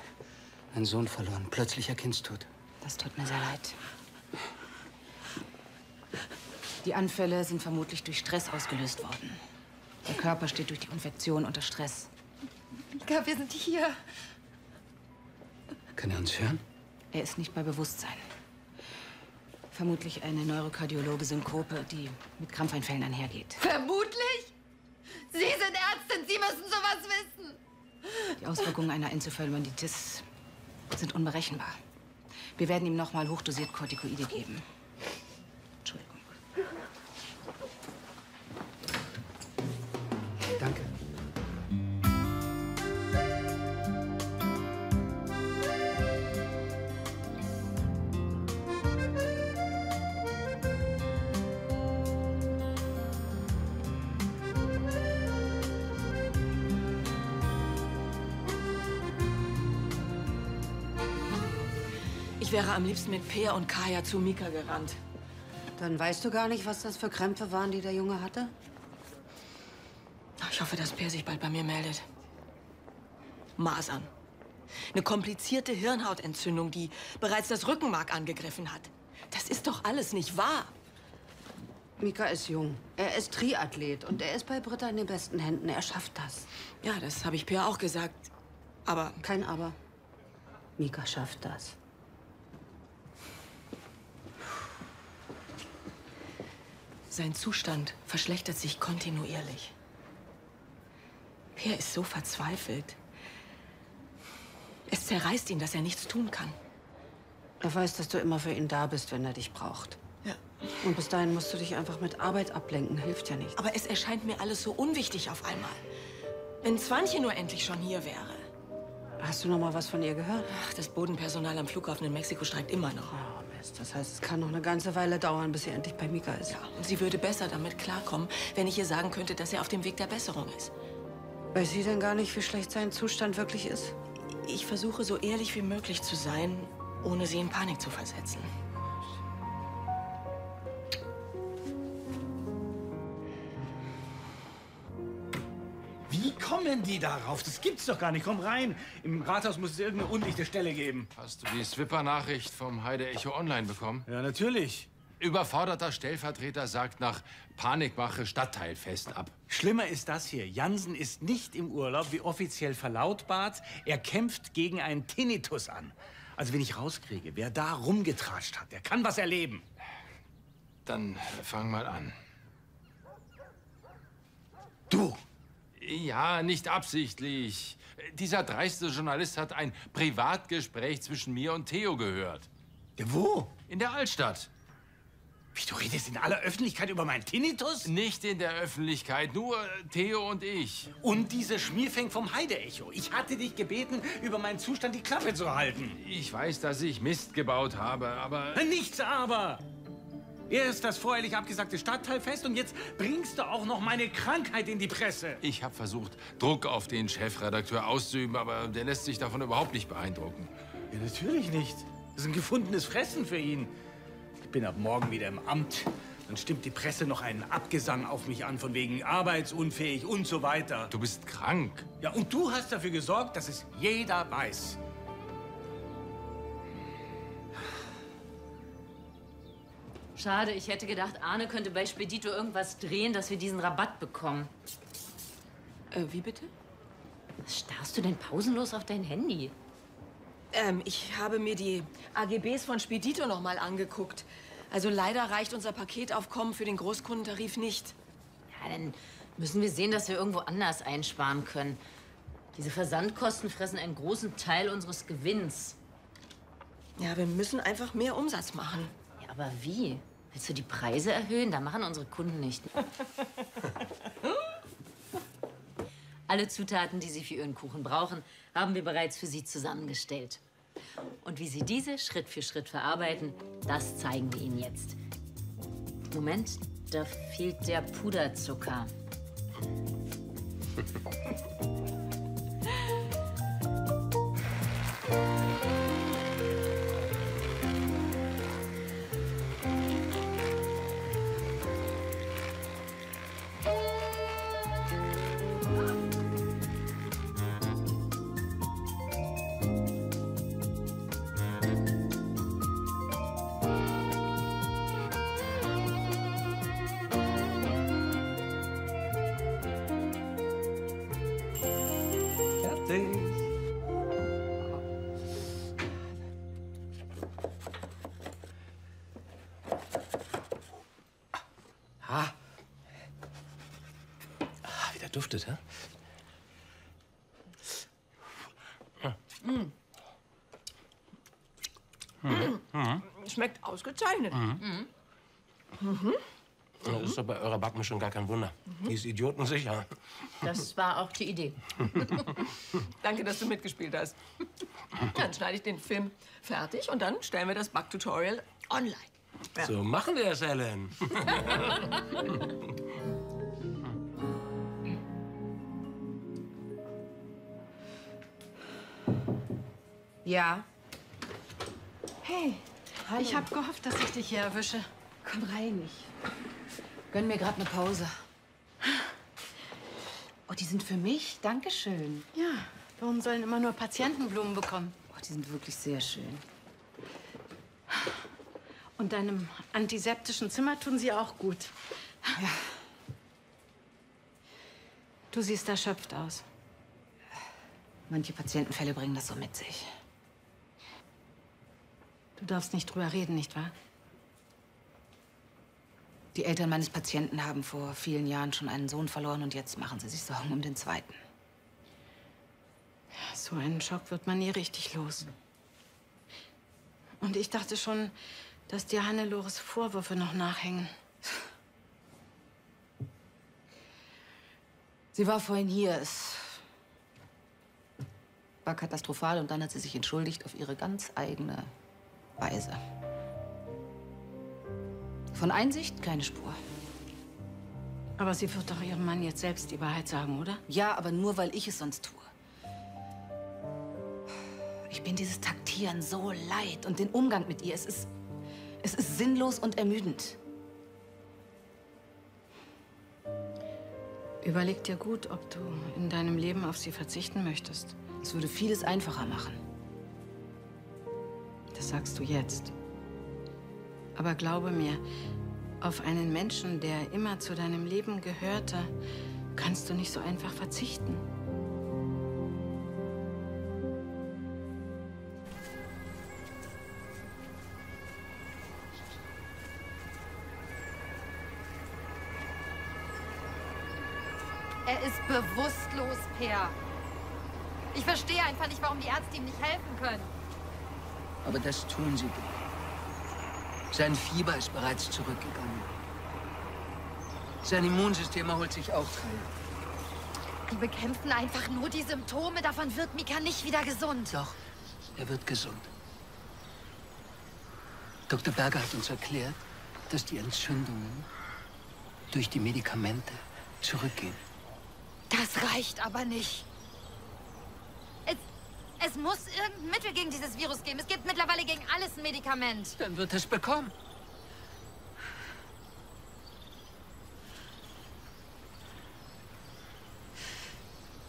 Einen Sohn verloren, plötzlicher Kindstod. Das tut mir sehr leid. Die Anfälle sind vermutlich durch Stress ausgelöst worden. Der Körper steht durch die Infektion unter Stress. Mika, wir sind hier. Kann er uns hören? Er ist nicht bei Bewusstsein. Vermutlich eine neurokardiologe Synkope, die mit Krampfeinfällen einhergeht. Vermutlich? Sie sind Ärztin, Sie müssen sowas wissen. Die Auswirkungen einer Enzephalomyelitis sind unberechenbar. Wir werden ihm nochmal hochdosiert Corticoide geben. Ich wäre am liebsten mit Peer und Kaya zu Mika gerannt. Dann weißt du gar nicht, was das für Krämpfe waren, die der Junge hatte? Ich hoffe, dass Peer sich bald bei mir meldet. Masern. Eine komplizierte Hirnhautentzündung, die bereits das Rückenmark angegriffen hat. Das ist doch alles nicht wahr. Mika ist jung. Er ist Triathlet und er ist bei Britta in den besten Händen. Er schafft das. Ja, das habe ich Peer auch gesagt. Aber. Kein Aber. Mika schafft das. Sein Zustand verschlechtert sich kontinuierlich. Peer ist so verzweifelt. Es zerreißt ihn, dass er nichts tun kann. Er weiß, dass du immer für ihn da bist, wenn er dich braucht. Ja. Und bis dahin musst du dich einfach mit Arbeit ablenken. Hilft ja nicht. Aber es erscheint mir alles so unwichtig auf einmal. Wenn Zwanche nur endlich schon hier wäre. Hast du noch mal was von ihr gehört? Ach, das Bodenpersonal am Flughafen in Mexiko streikt immer noch. Mist. Das heißt, es kann noch eine ganze Weile dauern, bis sie endlich bei Mika ist. Ja, und sie würde besser damit klarkommen, wenn ich ihr sagen könnte, dass er auf dem Weg der Besserung ist. Weiß sie denn gar nicht, wie schlecht sein Zustand wirklich ist? Ich versuche, so ehrlich wie möglich zu sein, ohne sie in Panik zu versetzen. Wie kommen die darauf? Das gibt's doch gar nicht. Komm rein. Im Rathaus muss es irgendeine undichte Stelle geben. Hast du die Swipper-Nachricht vom Heide Echo Online bekommen? Ja, natürlich. Überforderter Stellvertreter sagt nach Panikmache Stadtteilfest ab. Schlimmer ist das hier. Jansen ist nicht im Urlaub, wie offiziell verlautbart. Er kämpft gegen einen Tinnitus an. Also wenn ich rauskriege, wer da rumgetratscht hat, der kann was erleben. Dann fang mal an. Du! Ja, nicht absichtlich. Dieser dreiste Journalist hat ein Privatgespräch zwischen mir und Theo gehört. Ja, wo? In der Altstadt. Wie, du redest in aller Öffentlichkeit über meinen Tinnitus? Nicht in der Öffentlichkeit, nur Theo und ich. Und diese Schmierfäng vom Heide-Echo. Ich hatte dich gebeten, über meinen Zustand die Klappe zu halten. Ich weiß, dass ich Mist gebaut habe, aber... Nichts aber! Erst das voreilig abgesagte Stadtteilfest und jetzt bringst du auch noch meine Krankheit in die Presse. Ich habe versucht, Druck auf den Chefredakteur auszuüben, aber der lässt sich davon überhaupt nicht beeindrucken. Ja, natürlich nicht. Das ist ein gefundenes Fressen für ihn. Ich bin ab morgen wieder im Amt. Dann stimmt die Presse noch einen Abgesang auf mich an, von wegen arbeitsunfähig und so weiter. Du bist krank. Ja, und du hast dafür gesorgt, dass es jeder weiß. Schade, ich hätte gedacht, Arne könnte bei Spedito irgendwas drehen, dass wir diesen Rabatt bekommen. Äh, wie bitte? Was starrst du denn pausenlos auf dein Handy? Ähm, ich habe mir die AGBs von Spedito noch mal angeguckt. Also leider reicht unser Paketaufkommen für den Großkundentarif nicht. Ja, dann müssen wir sehen, dass wir irgendwo anders einsparen können. Diese Versandkosten fressen einen großen Teil unseres Gewinns. Ja, wir müssen einfach mehr Umsatz machen. Ja, aber wie? Willst du die Preise erhöhen? Da machen unsere Kunden nicht. Alle Zutaten, die Sie für Ihren Kuchen brauchen, haben wir bereits für Sie zusammengestellt. Und wie Sie diese Schritt für Schritt verarbeiten, das zeigen wir Ihnen jetzt. Moment, da fehlt der Puderzucker. Ausgezeichnet. Mhm. Mhm. Das ist doch bei eurer Backmischung gar kein Wunder. Die ist idiotensicher. Das war auch die Idee. Danke, dass du mitgespielt hast. Dann schneide ich den Film fertig und dann stellen wir das Backtutorial online. Ja. So machen wir es, Ellen. Ja. Hey, ich habe gehofft, dass ich dich hier erwische. Komm rein, ich gönn mir gerade eine Pause. Oh, die sind für mich? Dankeschön. Ja, warum sollen immer nur Patienten Blumen bekommen? Oh, die sind wirklich sehr schön. Und deinem antiseptischen Zimmer tun sie auch gut. Ja. Du siehst erschöpft aus. Manche Patientenfälle bringen das so mit sich. Du darfst nicht drüber reden, nicht wahr? Die Eltern meines Patienten haben vor vielen Jahren schon einen Sohn verloren und jetzt machen sie sich Sorgen um den zweiten. So einen Schock wird man nie richtig los. Und ich dachte schon, dass dir Hannelores Vorwürfe noch nachhängen. Sie war vorhin hier. Es war katastrophal und dann hat sie sich entschuldigt auf ihre ganz eigene Weise. Von Einsicht keine Spur. Aber sie wird doch ihrem Mann jetzt selbst die Wahrheit sagen, oder? Ja, aber nur, weil ich es sonst tue. Ich bin dieses Taktieren so leid und den Umgang mit ihr. Es ist, es ist sinnlos und ermüdend. Überleg dir gut, ob du in deinem Leben auf sie verzichten möchtest. Es würde vieles einfacher machen. Das sagst du jetzt. Aber glaube mir, auf einen Menschen, der immer zu deinem Leben gehörte, kannst du nicht so einfach verzichten. Er ist bewusstlos, Per. Ich verstehe einfach nicht, warum die Ärzte ihm nicht helfen können. Aber das tun sie doch. Sein Fieber ist bereits zurückgegangen. Sein Immunsystem erholt sich auch teil. Die bekämpfen einfach nur die Symptome. Davon wird Mika nicht wieder gesund. Doch, er wird gesund. Dr. Berger hat uns erklärt, dass die Entzündungen durch die Medikamente zurückgehen. Das reicht aber nicht. Es, muss irgendein Mittel gegen dieses Virus geben. Es gibt mittlerweile gegen alles ein Medikament. Dann wird es bekommen.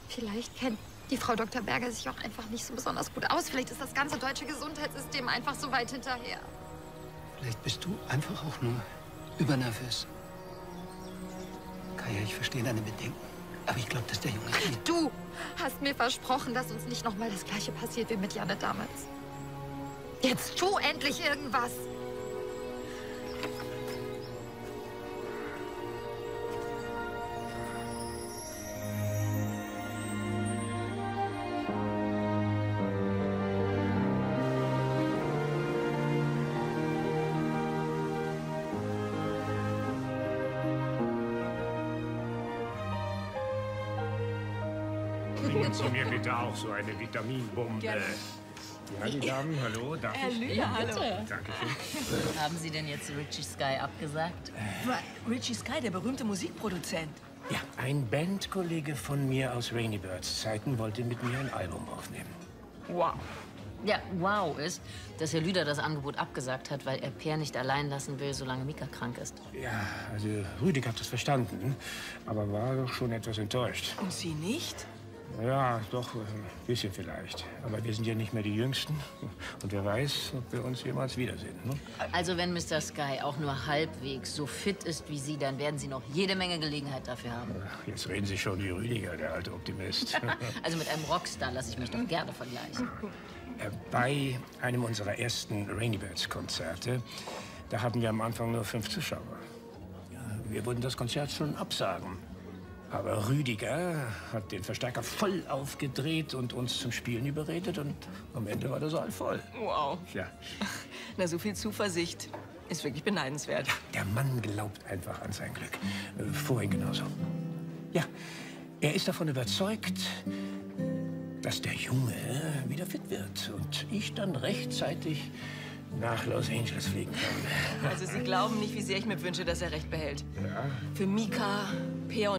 Vielleicht kennt die Frau Dr. Berger sich auch einfach nicht so besonders gut aus. Vielleicht ist das ganze deutsche Gesundheitssystem einfach so weit hinterher. Vielleicht bist du einfach auch nur übernervös. Kaya, ich verstehe deine Bedenken. Aber ich glaube, dass der Junge geht. Du hast mir versprochen, dass uns nicht nochmal das Gleiche passiert wie mit Janne damals. Jetzt tu endlich irgendwas. Auch so eine Vitaminbombe. Gerne. Ja, die Damen, hallo, darf Herr ich? Lühr, hallo. Dankeschön. Haben Sie denn jetzt Richie Sky abgesagt? Richie Sky, der berühmte Musikproduzent. Ja, ein Bandkollege von mir aus Rainybirds Zeiten wollte mit mir ein Album aufnehmen. Wow. Ja, wow ist, dass Herr Lüder das Angebot abgesagt hat, weil er Per nicht allein lassen will, solange Mika krank ist. Ja, also Rüdig hat das verstanden, aber war doch schon etwas enttäuscht. Und Sie nicht? Ja, doch, ein bisschen vielleicht. Aber wir sind ja nicht mehr die Jüngsten. Und wer weiß, ob wir uns jemals wiedersehen. Ne? Also wenn Mr. Sky auch nur halbwegs so fit ist wie Sie, dann werden Sie noch jede Menge Gelegenheit dafür haben. Jetzt reden Sie schon wie Rüdiger, der alte Optimist. Also mit einem Rockstar lasse ich mich doch gerne vergleichen. Äh, Bei einem unserer ersten Rainy Birds Konzerte, da hatten wir am Anfang nur fünf Zuschauer. Wir wollten das Konzert schon absagen. Aber Rüdiger hat den Verstärker voll aufgedreht und uns zum Spielen überredet und am Ende war der Saal voll. Wow. Ja, Na, so viel Zuversicht. Ist wirklich beneidenswert. der Mann glaubt einfach an sein Glück. Äh, Vorhin genauso. Ja, er ist davon überzeugt, dass der Junge wieder fit wird und ich dann rechtzeitig nach Los Angeles fliegen kann. Also Sie glauben nicht, wie sehr ich mir wünsche, dass er recht behält. Ja. Für Mika, und